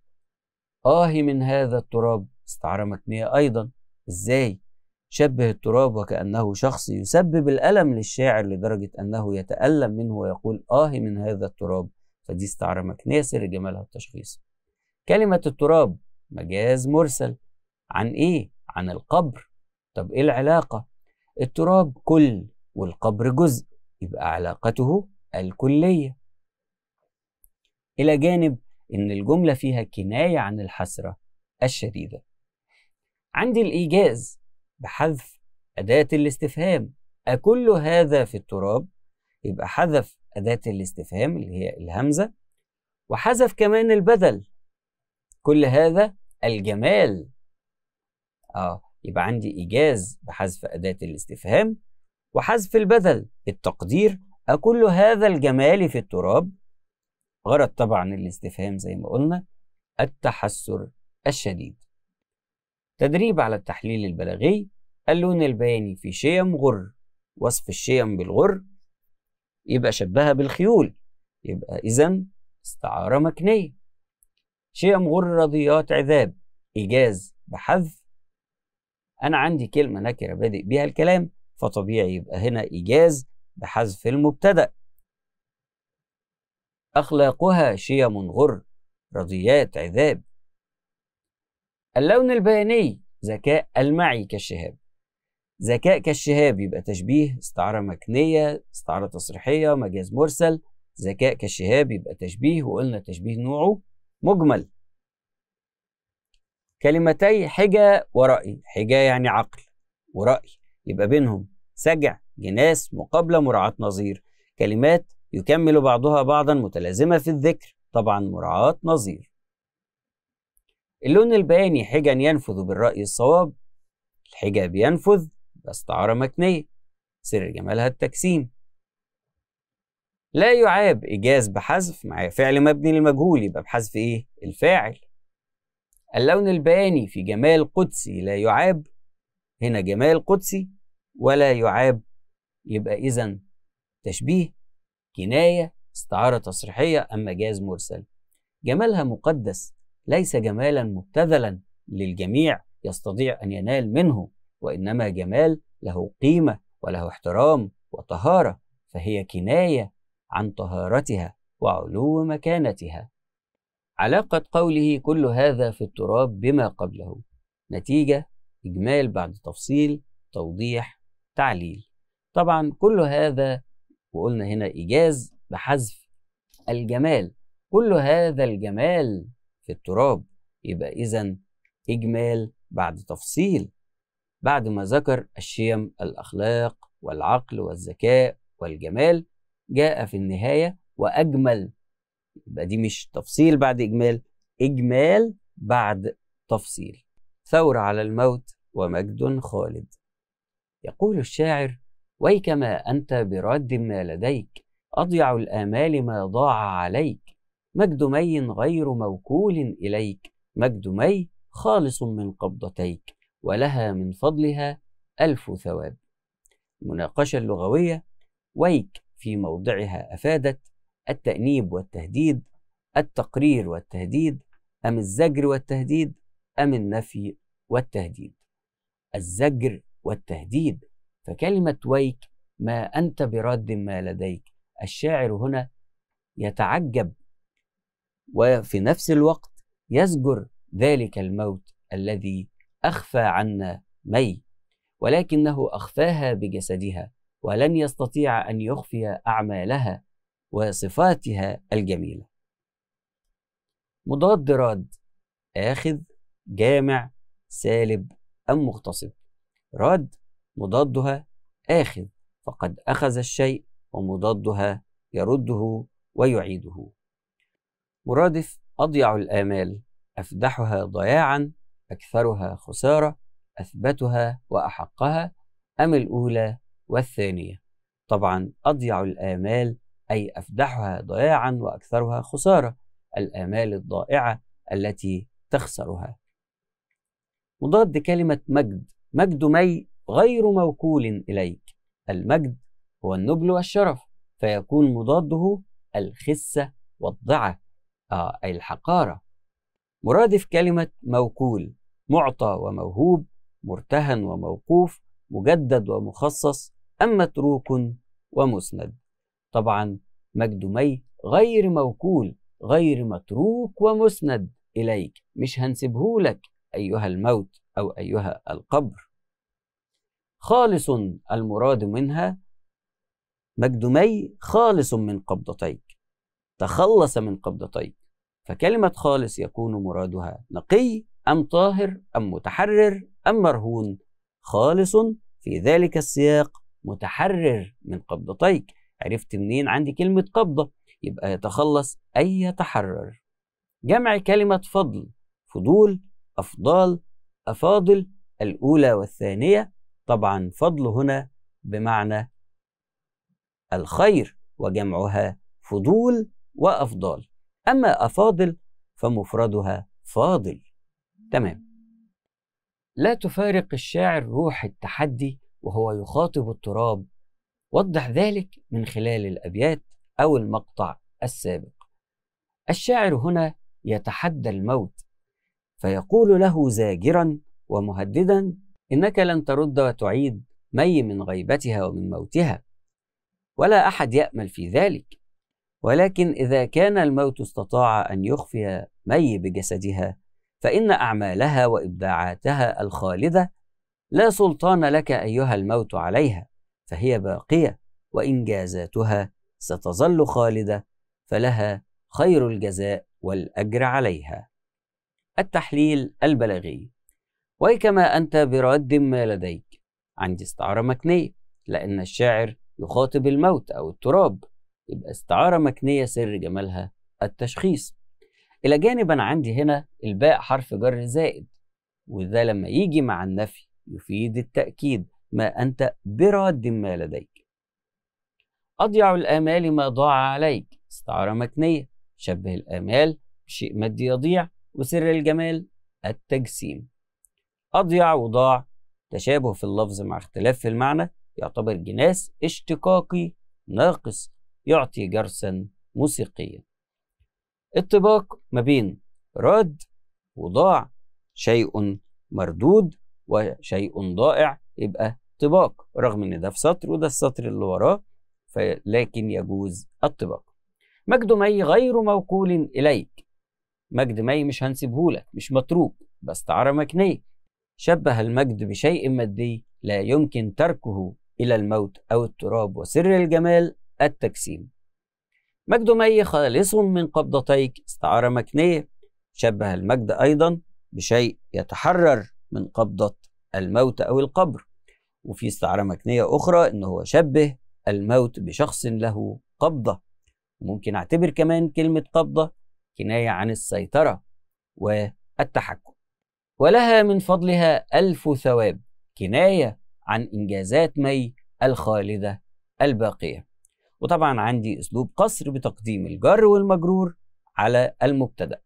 آه من هذا التراب استعارة مكنية أيضا. إزاي؟ شبه التراب وكأنه شخص يسبب الألم للشاعر لدرجة أنه يتألم منه ويقول آه من هذا التراب. فدي استعارة مكنية سر جمالها التشخيص. كلمة التراب مجاز مرسل. عن إيه؟ عن القبر. طب إيه العلاقة؟ التراب كل والقبر جزء. يبقى علاقته الكلية. إلى جانب إن الجملة فيها كناية عن الحسرة الشديدة. عندي الإيجاز بحذف أداة الاستفهام. أكل هذا في التراب؟ يبقى حذف أداة الاستفهام اللي هي الهمزة. وحذف كمان البدل. كل هذا الجمال. آه يبقى عندي إيجاز بحذف أداة الاستفهام. وحذف البدل التقدير أكل هذا الجمال في التراب؟ غرض طبعا الاستفهام زي ما قلنا التحسر الشديد. تدريب على التحليل البلاغي اللون البياني في شيم غر وصف الشيم بالغر يبقى شبهها بالخيول يبقى إذا استعارة مكنية. شيم غر رضيات عذاب إيجاز بحذف. أنا عندي كلمة نكرة بادئ بيها الكلام فطبيعي يبقى هنا إيجاز بحذف المبتدأ. أخلاقها شيم غر رضيات عذاب. اللون البياني ذكاء المعي كالشهاب. ذكاء كالشهاب يبقى تشبيه استعارة مكنية استعارة تصريحية مجاز مرسل. ذكاء كالشهاب يبقى تشبيه وقلنا تشبيه نوعه مجمل. كلمتي حجة ورأي حجة يعني عقل ورأي يبقى بينهم سجع جناس مقابلة مراعاة نظير. كلمات يكمل بعضها بعضا متلازمة في الذكر طبعا مراعاة نظير. اللون البياني حجا ينفذ بالرأي الصواب الحجة بينفذ باستعارة مكنية سر جمالها التجسيم لا يعاب إيجاز بحذف مع فعل مبني للمجهول يبقى بحذف إيه؟ الفاعل. اللون البياني في جمال قدسي لا يعاب هنا جمال قدسي ولا يعاب يبقى إذا تشبيه. كناية استعارة تصريحية أم مجاز مرسل. جمالها مقدس ليس جمالا مبتذلا للجميع يستطيع أن ينال منه وإنما جمال له قيمة وله احترام وطهارة فهي كناية عن طهارتها وعلو مكانتها. علاقة قوله كل هذا في التراب بما قبله. نتيجة إجمال بعد تفصيل توضيح تعليل. طبعا كل هذا وقلنا هنا إيجاز بحذف الجمال. كل هذا الجمال في التراب. يبقى إذا إجمال بعد تفصيل. بعد ما ذكر الشيم الأخلاق والعقل والذكاء والجمال جاء في النهاية وأجمل. يبقى دي مش تفصيل بعد إجمال إجمال بعد تفصيل. ثورة على الموت ومجد خالد. يقول الشاعر ويكما أنت براد ما لديك أضيع الآمال ما ضاع عليك. مجد مي غير موكول إليك مجد مي خالص من قبضتيك ولها من فضلها ألف ثواب. المناقشة اللغوية ويك في موضعها أفادت التأنيب والتهديد التقرير والتهديد أم الزجر والتهديد أم النفي والتهديد. الزجر والتهديد فكلمة ويك ما أنت براد ما لديك. الشاعر هنا يتعجب وفي نفس الوقت يزجر ذلك الموت الذي أخفى عنا مي ولكنه أخفاها بجسدها ولن يستطيع أن يخفي أعمالها وصفاتها الجميلة. مضاد راد آخذ جامع سالب أم مغتصب. راد مضادها آخذ فقد أخذ الشيء ومضادها يرده ويعيده. مرادف أضيع الآمال أفدحها ضياعا أكثرها خسارة أثبتها وأحقها أم الأولى والثانية؟ طبعا أضيع الآمال أي أفدحها ضياعا وأكثرها خسارة الآمال الضائعة التي تخسرها. مضاد كلمة مجد مجد مي غير موكول إليك. المجد هو النبل والشرف فيكون مضاده الخسة والضعة آه أي الحقارة. مرادف كلمة موكول معطى وموهوب مرتهن وموقوف مجدد ومخصص أم متروك ومسند. طبعا مجد مي غير موكول غير متروك ومسند إليك. مش هنسبهولك أيها الموت أو أيها القبر. خالص المراد منها مجد مي خالص من قبضتيك تخلص من قبضتيك فكلمة خالص يكون مرادها نقي أم طاهر أم متحرر أم مرهون خالص في ذلك السياق متحرر من قبضتيك. عرفت منين؟ عندي كلمة قبضة يبقى يتخلص أي يتحرر. جمع كلمة فضل فضول أفضال أفاضل الأولى والثانية طبعا فضل هنا بمعنى الخير وجمعها فضول وأفضال. أما أفاضل فمفردها فاضل. تمام. لا تفارق الشاعر روح التحدي وهو يخاطب التراب. وضح ذلك من خلال الأبيات أو المقطع السابق. الشاعر هنا يتحدى الموت فيقول له زاجرا ومهددا إنك لن ترد وتعيد مي من غيبتها ومن موتها. ولا أحد يأمل في ذلك. ولكن إذا كان الموت استطاع أن يخفي مي بجسدها فإن أعمالها وإبداعاتها الخالدة لا سلطان لك أيها الموت عليها فهي باقية وإنجازاتها ستظل خالدة فلها خير الجزاء والأجر عليها. التحليل البلاغي. وكما أنت برد ما لديك. عندي استعارة مكنية لأن الشاعر يخاطب الموت أو التراب يبقى استعارة مكنية سر جمالها التشخيص. إلى جانب أنا عندي هنا إلباء حرف جر زائد وده لما يجي مع النفي يفيد التأكيد ما أنت براد ما لديك. أضيع الآمال ما ضاع عليك. استعارة مكنية شبه الآمال بشيء مادي يضيع وسر الجمال التجسيم. أضيع وضاع. تشابه في اللفظ مع اختلاف في المعنى يعتبر جناس اشتقاقي ناقص يعطي جرسا موسيقيا. الطباق ما بين راد وضاع شيء مردود وشيء ضائع يبقى طباق رغم إن ده في سطر وده السطر اللي وراه لكن يجوز الطباق مجد مي غير موكول إليك. مجد مي مش هنسيبهولك مش متروك. بس تعرى مكنيه شبه المجد بشيء مادي لا يمكن تركه إلى الموت أو التراب وسر الجمال التجسيم مجد مي خالص من قبضتيك استعارة مكنية. شبه المجد أيضا بشيء يتحرر من قبضة الموت أو القبر. وفي استعارة مكنية أخرى إنه هو شبه الموت بشخص له قبضة. ممكن أعتبر كمان كلمة قبضة كناية عن السيطرة والتحكم. ولها من فضلها ألف ثواب كناية عن إنجازات مي الخالدة الباقية. وطبعا عندي أسلوب قصر بتقديم الجر والمجرور على المبتدأ.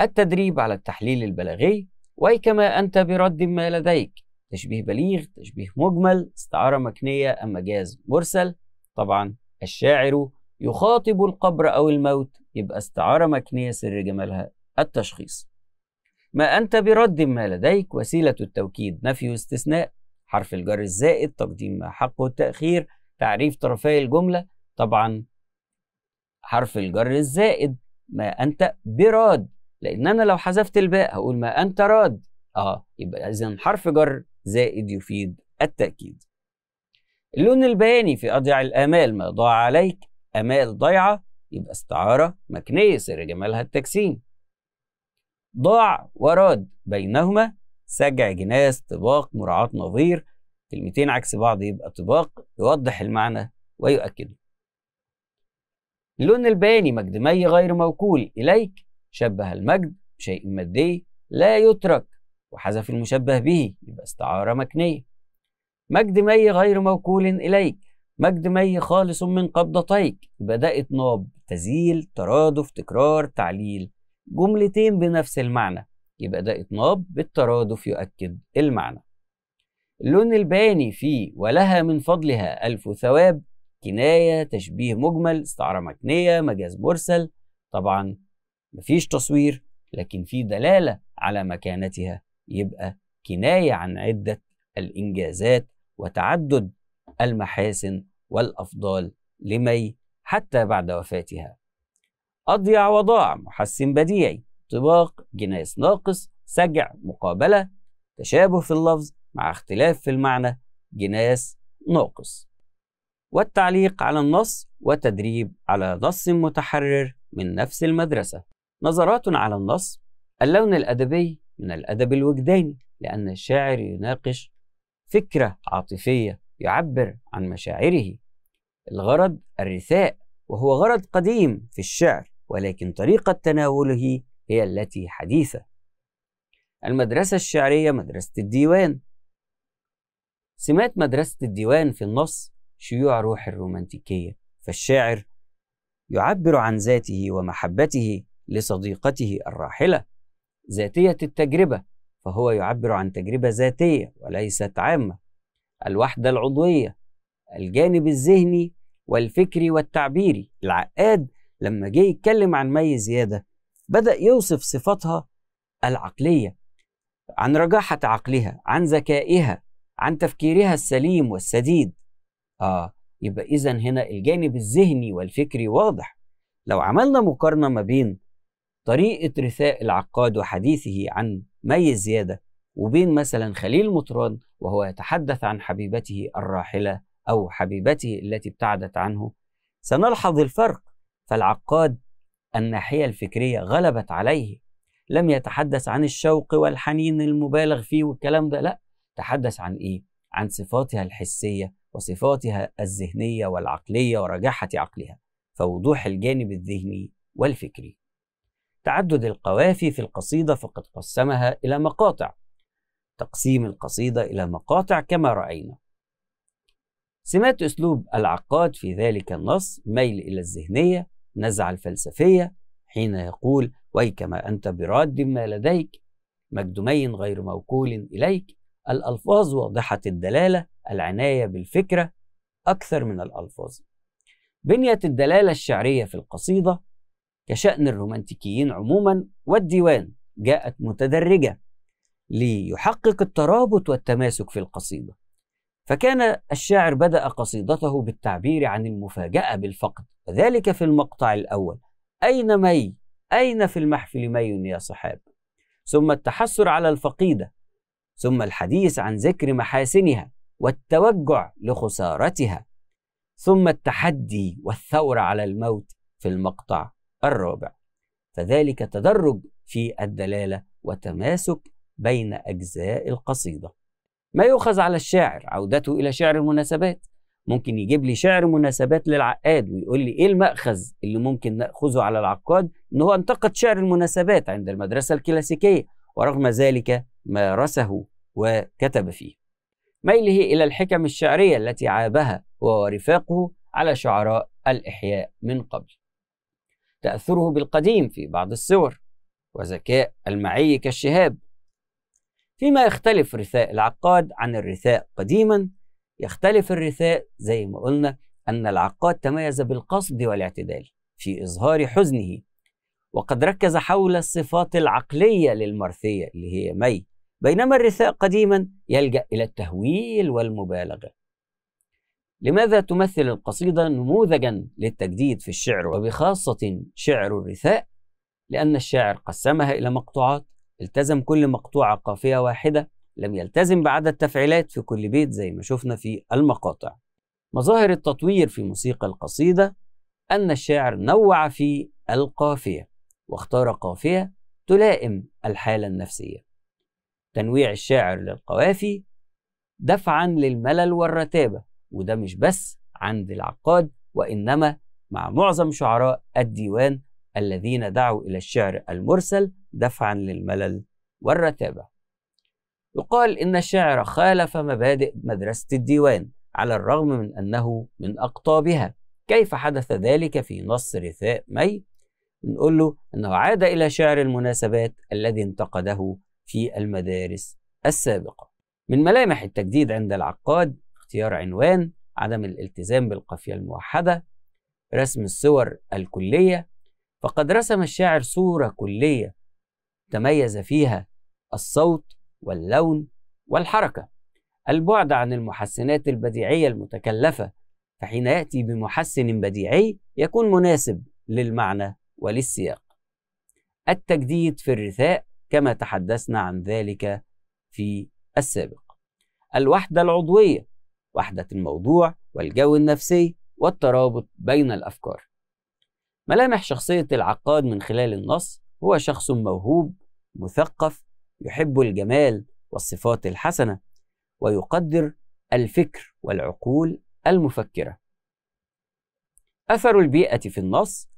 التدريب على التحليل البلاغي وكما أنت برد ما لديك. تشبيه بليغ تشبيه مجمل استعارة مكنية أم مجاز مرسل. طبعا الشاعر يخاطب القبر أو الموت يبقى استعارة مكنية سر جمالها التشخيص. ما أنت برد ما لديك وسيلة التوكيد نفي واستثناء حرف الجر الزائد تقديم ما حقه التأخير تعريف طرفي الجملة طبعا حرف الجر الزائد. ما أنت براد لأن أنا لو حذفت الباء هقول ما أنت راد. آه يبقى إذا حرف جر زائد يفيد التأكيد. اللون البياني في أضيع الآمال ما ضاع عليك؟ آمال ضيعة يبقى استعارة مكنية سر جمالها التجسيم ضاع وراد. بينهما سجع جناس طباق مراعاة نظير. كلمتين عكس بعض يبقى طباق يوضح المعنى ويؤكده. اللون البياني مجد مي غير موكول. إليك شبه المجد بشيء مادي لا يترك. وحذف المشبه به يبقى استعارة مكنية. مجد مي غير موكول. إليك مجد مي خالص من قبضتيك. ده إطناب تذييل ترادف تكرار تعليل. جملتين بنفس المعنى يبقى ده إطناب بالترادف يؤكد المعنى. اللون الباني فيه ولها من فضلها ألف ثواب كناية تشبيه مجمل استعارة مكنية مجاز مرسل طبعا مفيش تصوير لكن في دلالة على مكانتها يبقى كناية عن عدة الإنجازات وتعدد المحاسن والأفضال لمي حتى بعد وفاتها. أضيع وضاع محسن بديعي. طباق جناس ناقص سجع مقابلة تشابه في اللفظ مع اختلاف في المعنى جناس ناقص. والتعليق على النص وتدريب على نص متحرر من نفس المدرسة. نظرات على النص اللون الأدبي من الأدب الوجداني لأن الشاعر يناقش فكرة عاطفية يعبر عن مشاعره. الغرض الرثاء وهو غرض قديم في الشعر. ولكن طريقة تناوله هي التي حديثة. المدرسة الشعرية مدرسة الديوان. سمات مدرسة الديوان في النص شيوع روح الرومانتيكية فالشاعر يعبر عن ذاته ومحبته لصديقته الراحلة ذاتية التجربة فهو يعبر عن تجربة ذاتية وليست عامة. الوحدة العضوية الجانب الذهني والفكري والتعبيري العقاد لما جه يتكلم عن مي زيادة بدأ يوصف صفاتها العقلية عن رجاحة عقلها عن ذكائها عن تفكيرها السليم والسديد. آه يبقى إذا هنا الجانب الذهني والفكري واضح. لو عملنا مقارنة ما بين طريقة رثاء العقاد وحديثه عن مي زيادة وبين مثلا خليل مطران وهو يتحدث عن حبيبته الراحلة أو حبيبته التي ابتعدت عنه سنلحظ الفرق فالعقاد الناحية الفكرية غلبت عليه. لم يتحدث عن الشوق والحنين المبالغ فيه والكلام ده لا تحدث عن إيه؟ عن صفاتها الحسية وصفاتها الذهنية والعقلية ورجاحة عقلها فوضوح الجانب الذهني والفكري. تعدد القوافي في القصيدة فقد قسمها إلى مقاطع. تقسيم القصيدة إلى مقاطع كما رأينا. سمات أسلوب العقاد في ذلك النص ميل إلى الذهنية نزعة الفلسفية حين يقول ويكما أنت براد ما لديك مجدمي غير موكول إليك الألفاظ واضحة الدلالة العناية بالفكرة أكثر من الألفاظ. بنية الدلالة الشعرية في القصيدة كشأن الرومانتيكيين عموما والديوان جاءت متدرجة ليحقق الترابط والتماسك في القصيدة. فكان الشاعر بدأ قصيدته بالتعبير عن المفاجأة بالفقد وذلك في المقطع الأول أين مي؟ أين في المحفل مي يا صحاب؟ ثم التحسر على الفقيدة ثم الحديث عن ذكر محاسنها والتوجع لخسارتها ثم التحدي والثورة على الموت في المقطع الرابع فذلك تدرج في الدلالة وتماسك بين أجزاء القصيدة ما يؤخذ على الشاعر عودته إلى شعر المناسبات. ممكن يجيب لي شعر مناسبات للعقاد ويقول لي إيه المأخذ اللي ممكن نأخذه على العقاد؟ إن هو انتقد شعر المناسبات عند المدرسة الكلاسيكية ورغم ذلك مارسه وكتب فيه. ميله إلى الحكم الشعرية التي عابها هو ورفاقه على شعراء الإحياء من قبل. تأثره بالقديم في بعض الصور وذكاء المعي كالشهاب فيما يختلف رثاء العقاد عن الرثاء قديما يختلف الرثاء زي ما قلنا أن العقاد تميز بالقصد والاعتدال في إظهار حزنه وقد ركز حول الصفات العقلية للمرثية اللي هي مي بينما الرثاء قديما يلجأ إلى التهويل والمبالغة لماذا تمثل القصيدة نموذجا للتجديد في الشعر وبخاصة شعر الرثاء؟ لأن الشاعر قسمها إلى مقطوعات التزم كل مقطوعة قافية واحدة لم يلتزم بعدد تفعيلات في كل بيت زي ما شفنا في المقاطع. مظاهر التطوير في موسيقى القصيدة أن الشاعر نوع في القافية واختار قافية تلائم الحالة النفسية. تنويع الشاعر للقوافي دفعا للملل والرتابة وده مش بس عند العقاد وإنما مع معظم شعراء الديوان الذين دعوا إلى الشعر المرسل دفعا للملل والرتابة. يقال إن الشاعر خالف مبادئ مدرسة الديوان على الرغم من أنه من أقطابها. كيف حدث ذلك في نص رثاء مي؟ نقول له أنه عاد إلى شعر المناسبات الذي انتقده في المدارس السابقة. من ملامح التجديد عند العقاد اختيار عنوان عدم الالتزام بالقافية الموحدة رسم الصور الكلية فقد رسم الشاعر صورة كلية تميز فيها الصوت واللون والحركة. البعد عن المحسنات البديعية المتكلفة فحين يأتي بمحسن بديعي يكون مناسب للمعنى وللسياق. التجديد في الرثاء كما تحدثنا عن ذلك في السابق. الوحدة العضوية وحدة الموضوع والجو النفسي والترابط بين الأفكار. ملامح شخصية العقاد من خلال النص هو شخص موهوب مثقف يحب الجمال والصفات الحسنة ويقدر الفكر والعقول المفكرة. أثر البيئة في النص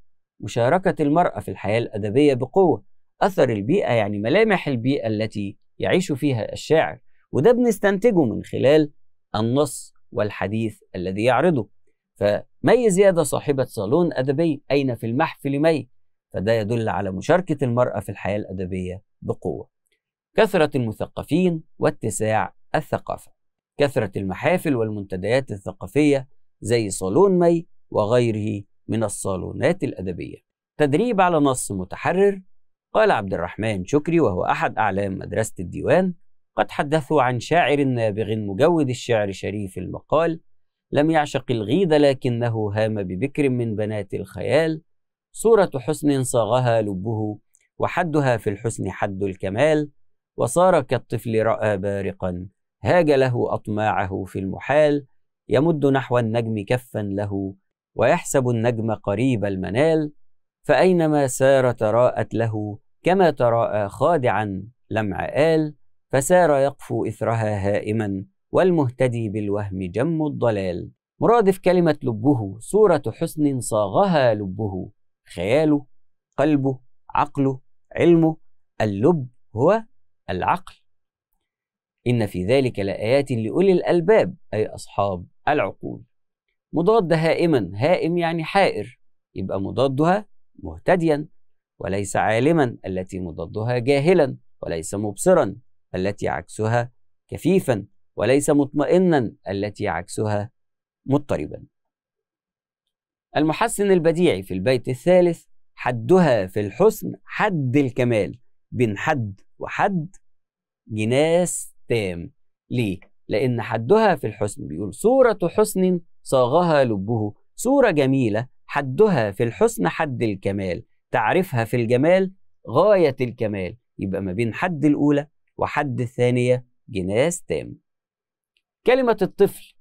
مشاركة المرأة في الحياة الأدبية بقوة. أثر البيئة يعني ملامح البيئة التي يعيش فيها الشاعر وده بنستنتجه من خلال النص والحديث الذي يعرضه. فمي زيادة صاحبة صالون أدبي أين في المحفل مي؟ فده يدل على مشاركة المرأة في الحياة الأدبية بقوة. كثرة المثقفين واتساع الثقافة. كثرة المحافل والمنتديات الثقافية زي صالون مي وغيره من الصالونات الأدبية. تدريب على نص متحرر. قال عبد الرحمن شكري وهو أحد أعلام مدرسة الديوان قد حدثوا عن شاعر نابغ مجود الشعر شريف المقال لم يعشق الغيد لكنه هام ببكر من بنات الخيال. صورة حسن صاغها لبه وحدها في الحسن حد الكمال. وصار كالطفل رأى بارقا هاج له أطماعه في المحال. يمد نحو النجم كفا له ويحسب النجم قريب المنال. فأينما سار تراءت له كما تراءى خادعا لمع آل فسار يقفو إثرها هائما والمهتدي بالوهم جم الضلال. مرادف كلمة لبه صورة حسن صاغها لبه. خياله قلبه عقله علمه. اللب هو العقل. إن في ذلك لآيات لأولي الألباب أي أصحاب العقول. مضاد هائما هائم يعني حائر. يبقى مضادها مهتديا وليس عالما. التي مضادها جاهلا وليس مبصرا. التي عكسها كفيفا. وليس مطمئنا التي عكسها مضطربا. المحسن البديعي في البيت الثالث حدها في الحسن حد الكمال بين حد وحد جناس تام. ليه؟ لأن حدها في الحسن بيقول صورة حسن صاغها لبه صورة جميلة حدها في الحسن حد الكمال تعرفها في الجمال غاية الكمال. يبقى ما بين حد الأولى وحد الثانية جناس تام. كلمة الطفل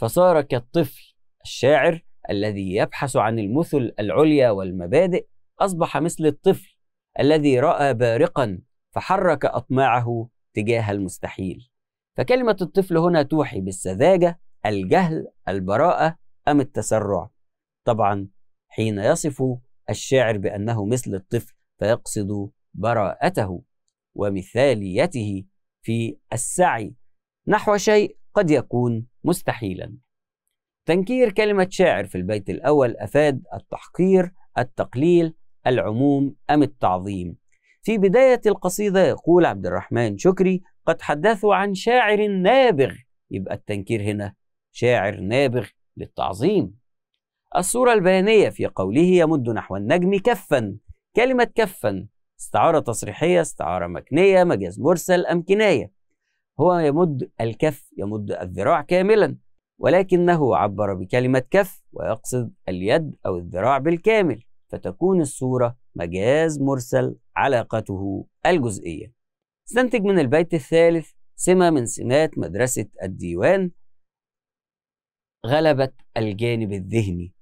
فصار كالطفل الشاعر الذي يبحث عن المثل العليا والمبادئ أصبح مثل الطفل الذي رأى بارقا فحرك أطماعه تجاه المستحيل. فكلمة الطفل هنا توحي بالسذاجة الجهل البراءة أم التسرع. طبعا حين يصف الشاعر بأنه مثل الطفل فيقصد براءته ومثاليته في السعي نحو شيء قد يكون مستحيلا. تنكير كلمة شاعر في البيت الأول أفاد التحقير التقليل العموم أم التعظيم. في بداية القصيدة يقول عبد الرحمن شكري قد حدثوا عن شاعر نابغ. يبقى التنكير هنا شاعر نابغ للتعظيم. الصورة البيانية في قوله يمد نحو النجم كفا. كلمة كفا استعارة تصريحية استعارة مكنية مجاز مرسل أم كناية. هو يمد الكف يمد الذراع كاملا ولكنه عبر بكلمة كف ويقصد اليد أو الذراع بالكامل فتكون الصورة مجاز مرسل علاقته الجزئية. استنتج من البيت الثالث سمة من سمات مدرسة الديوان غلبت الجانب الذهني.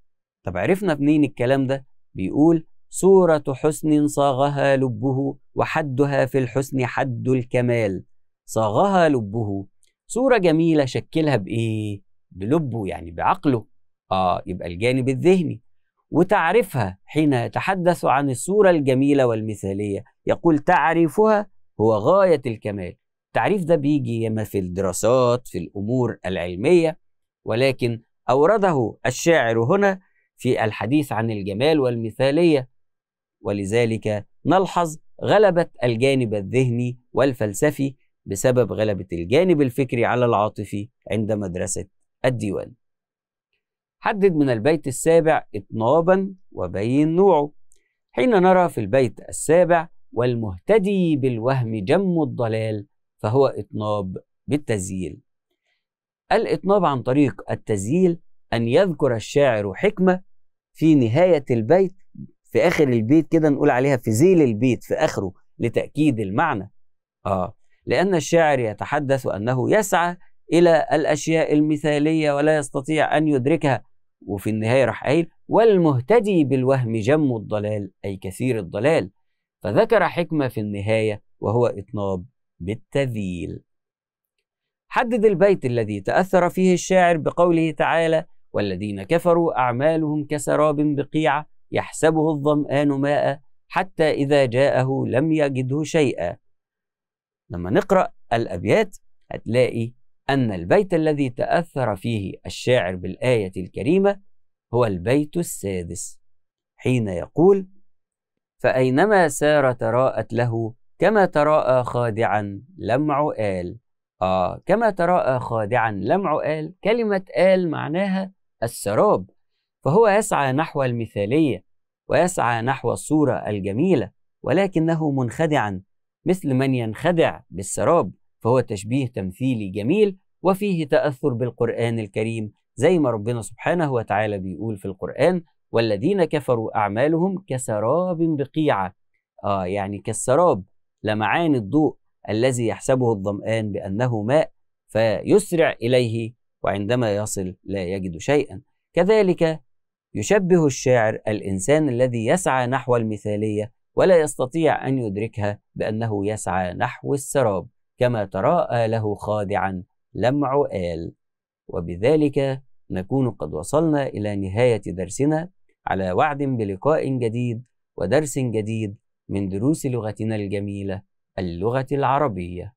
طب عرفنا منين الكلام ده؟ بيقول صورة حسن صاغها لبه وحدها في الحسن حد الكمال. صاغها لبه. صورة جميلة شكلها بإيه؟ بلبه يعني بعقله. آه يبقى الجانب الذهني. وتعرفها حين يتحدث عن الصورة الجميلة والمثالية. يقول تعريفها هو غاية الكمال. التعريف ده بيجي ياما في الدراسات في الأمور العلمية. ولكن أورده الشاعر هنا في الحديث عن الجمال والمثالية. ولذلك نلحظ غلبة الجانب الذهني والفلسفي بسبب غلبة الجانب الفكري على العاطفي عند مدرسة الديوان. حدد من البيت السابع إطنابا وبين نوعه. حين نرى في البيت السابع والمهتدي بالوهم جم الضلال فهو إطناب بالتزييل. الإطناب عن طريق التزييل أن يذكر الشاعر حكمة في نهاية البيت في آخر البيت كده نقول عليها في ذيل البيت في آخره لتأكيد المعنى. آه. لأن الشاعر يتحدث أنه يسعى إلى الأشياء المثالية ولا يستطيع أن يدركها وفي النهاية راح قايل والمهتدي بالوهم جم الضلال أي كثير الضلال. فذكر حكمة في النهاية وهو إطناب بالتذييل حدد البيت الذي تأثر فيه الشاعر بقوله تعالى والذين كفروا أعمالهم كسراب بقيعة يحسبه الظمآن ماء حتى إذا جاءه لم يجده شيئا. لما نقرأ الأبيات هتلاقي أن البيت الذي تأثر فيه الشاعر بالآية الكريمة هو البيت السادس. حين يقول فأينما سار تراءت له كما تراءى خادعا لمع آل. آه كما تراءى خادعا لمع آل. كلمة آل معناها السراب. فهو يسعى نحو المثالية ويسعى نحو الصورة الجميلة ولكنه منخدعا مثل من ينخدع بالسراب فهو تشبيه تمثيلي جميل وفيه تأثر بالقرآن الكريم زي ما ربنا سبحانه وتعالى بيقول في القرآن والذين كفروا أعمالهم كسراب بقيعة آه يعني كالسراب لمعان الضوء الذي يحسبه الظمآن بأنه ماء فيسرع إليه وعندما يصل لا يجد شيئا. كذلك يشبه الشاعر الإنسان الذي يسعى نحو المثالية ولا يستطيع أن يدركها بأنه يسعى نحو السراب كما تراءى له خادعا لمع آل. وبذلك نكون قد وصلنا إلى نهاية درسنا على وعد بلقاء جديد ودرس جديد من دروس لغتنا الجميلة اللغة العربية.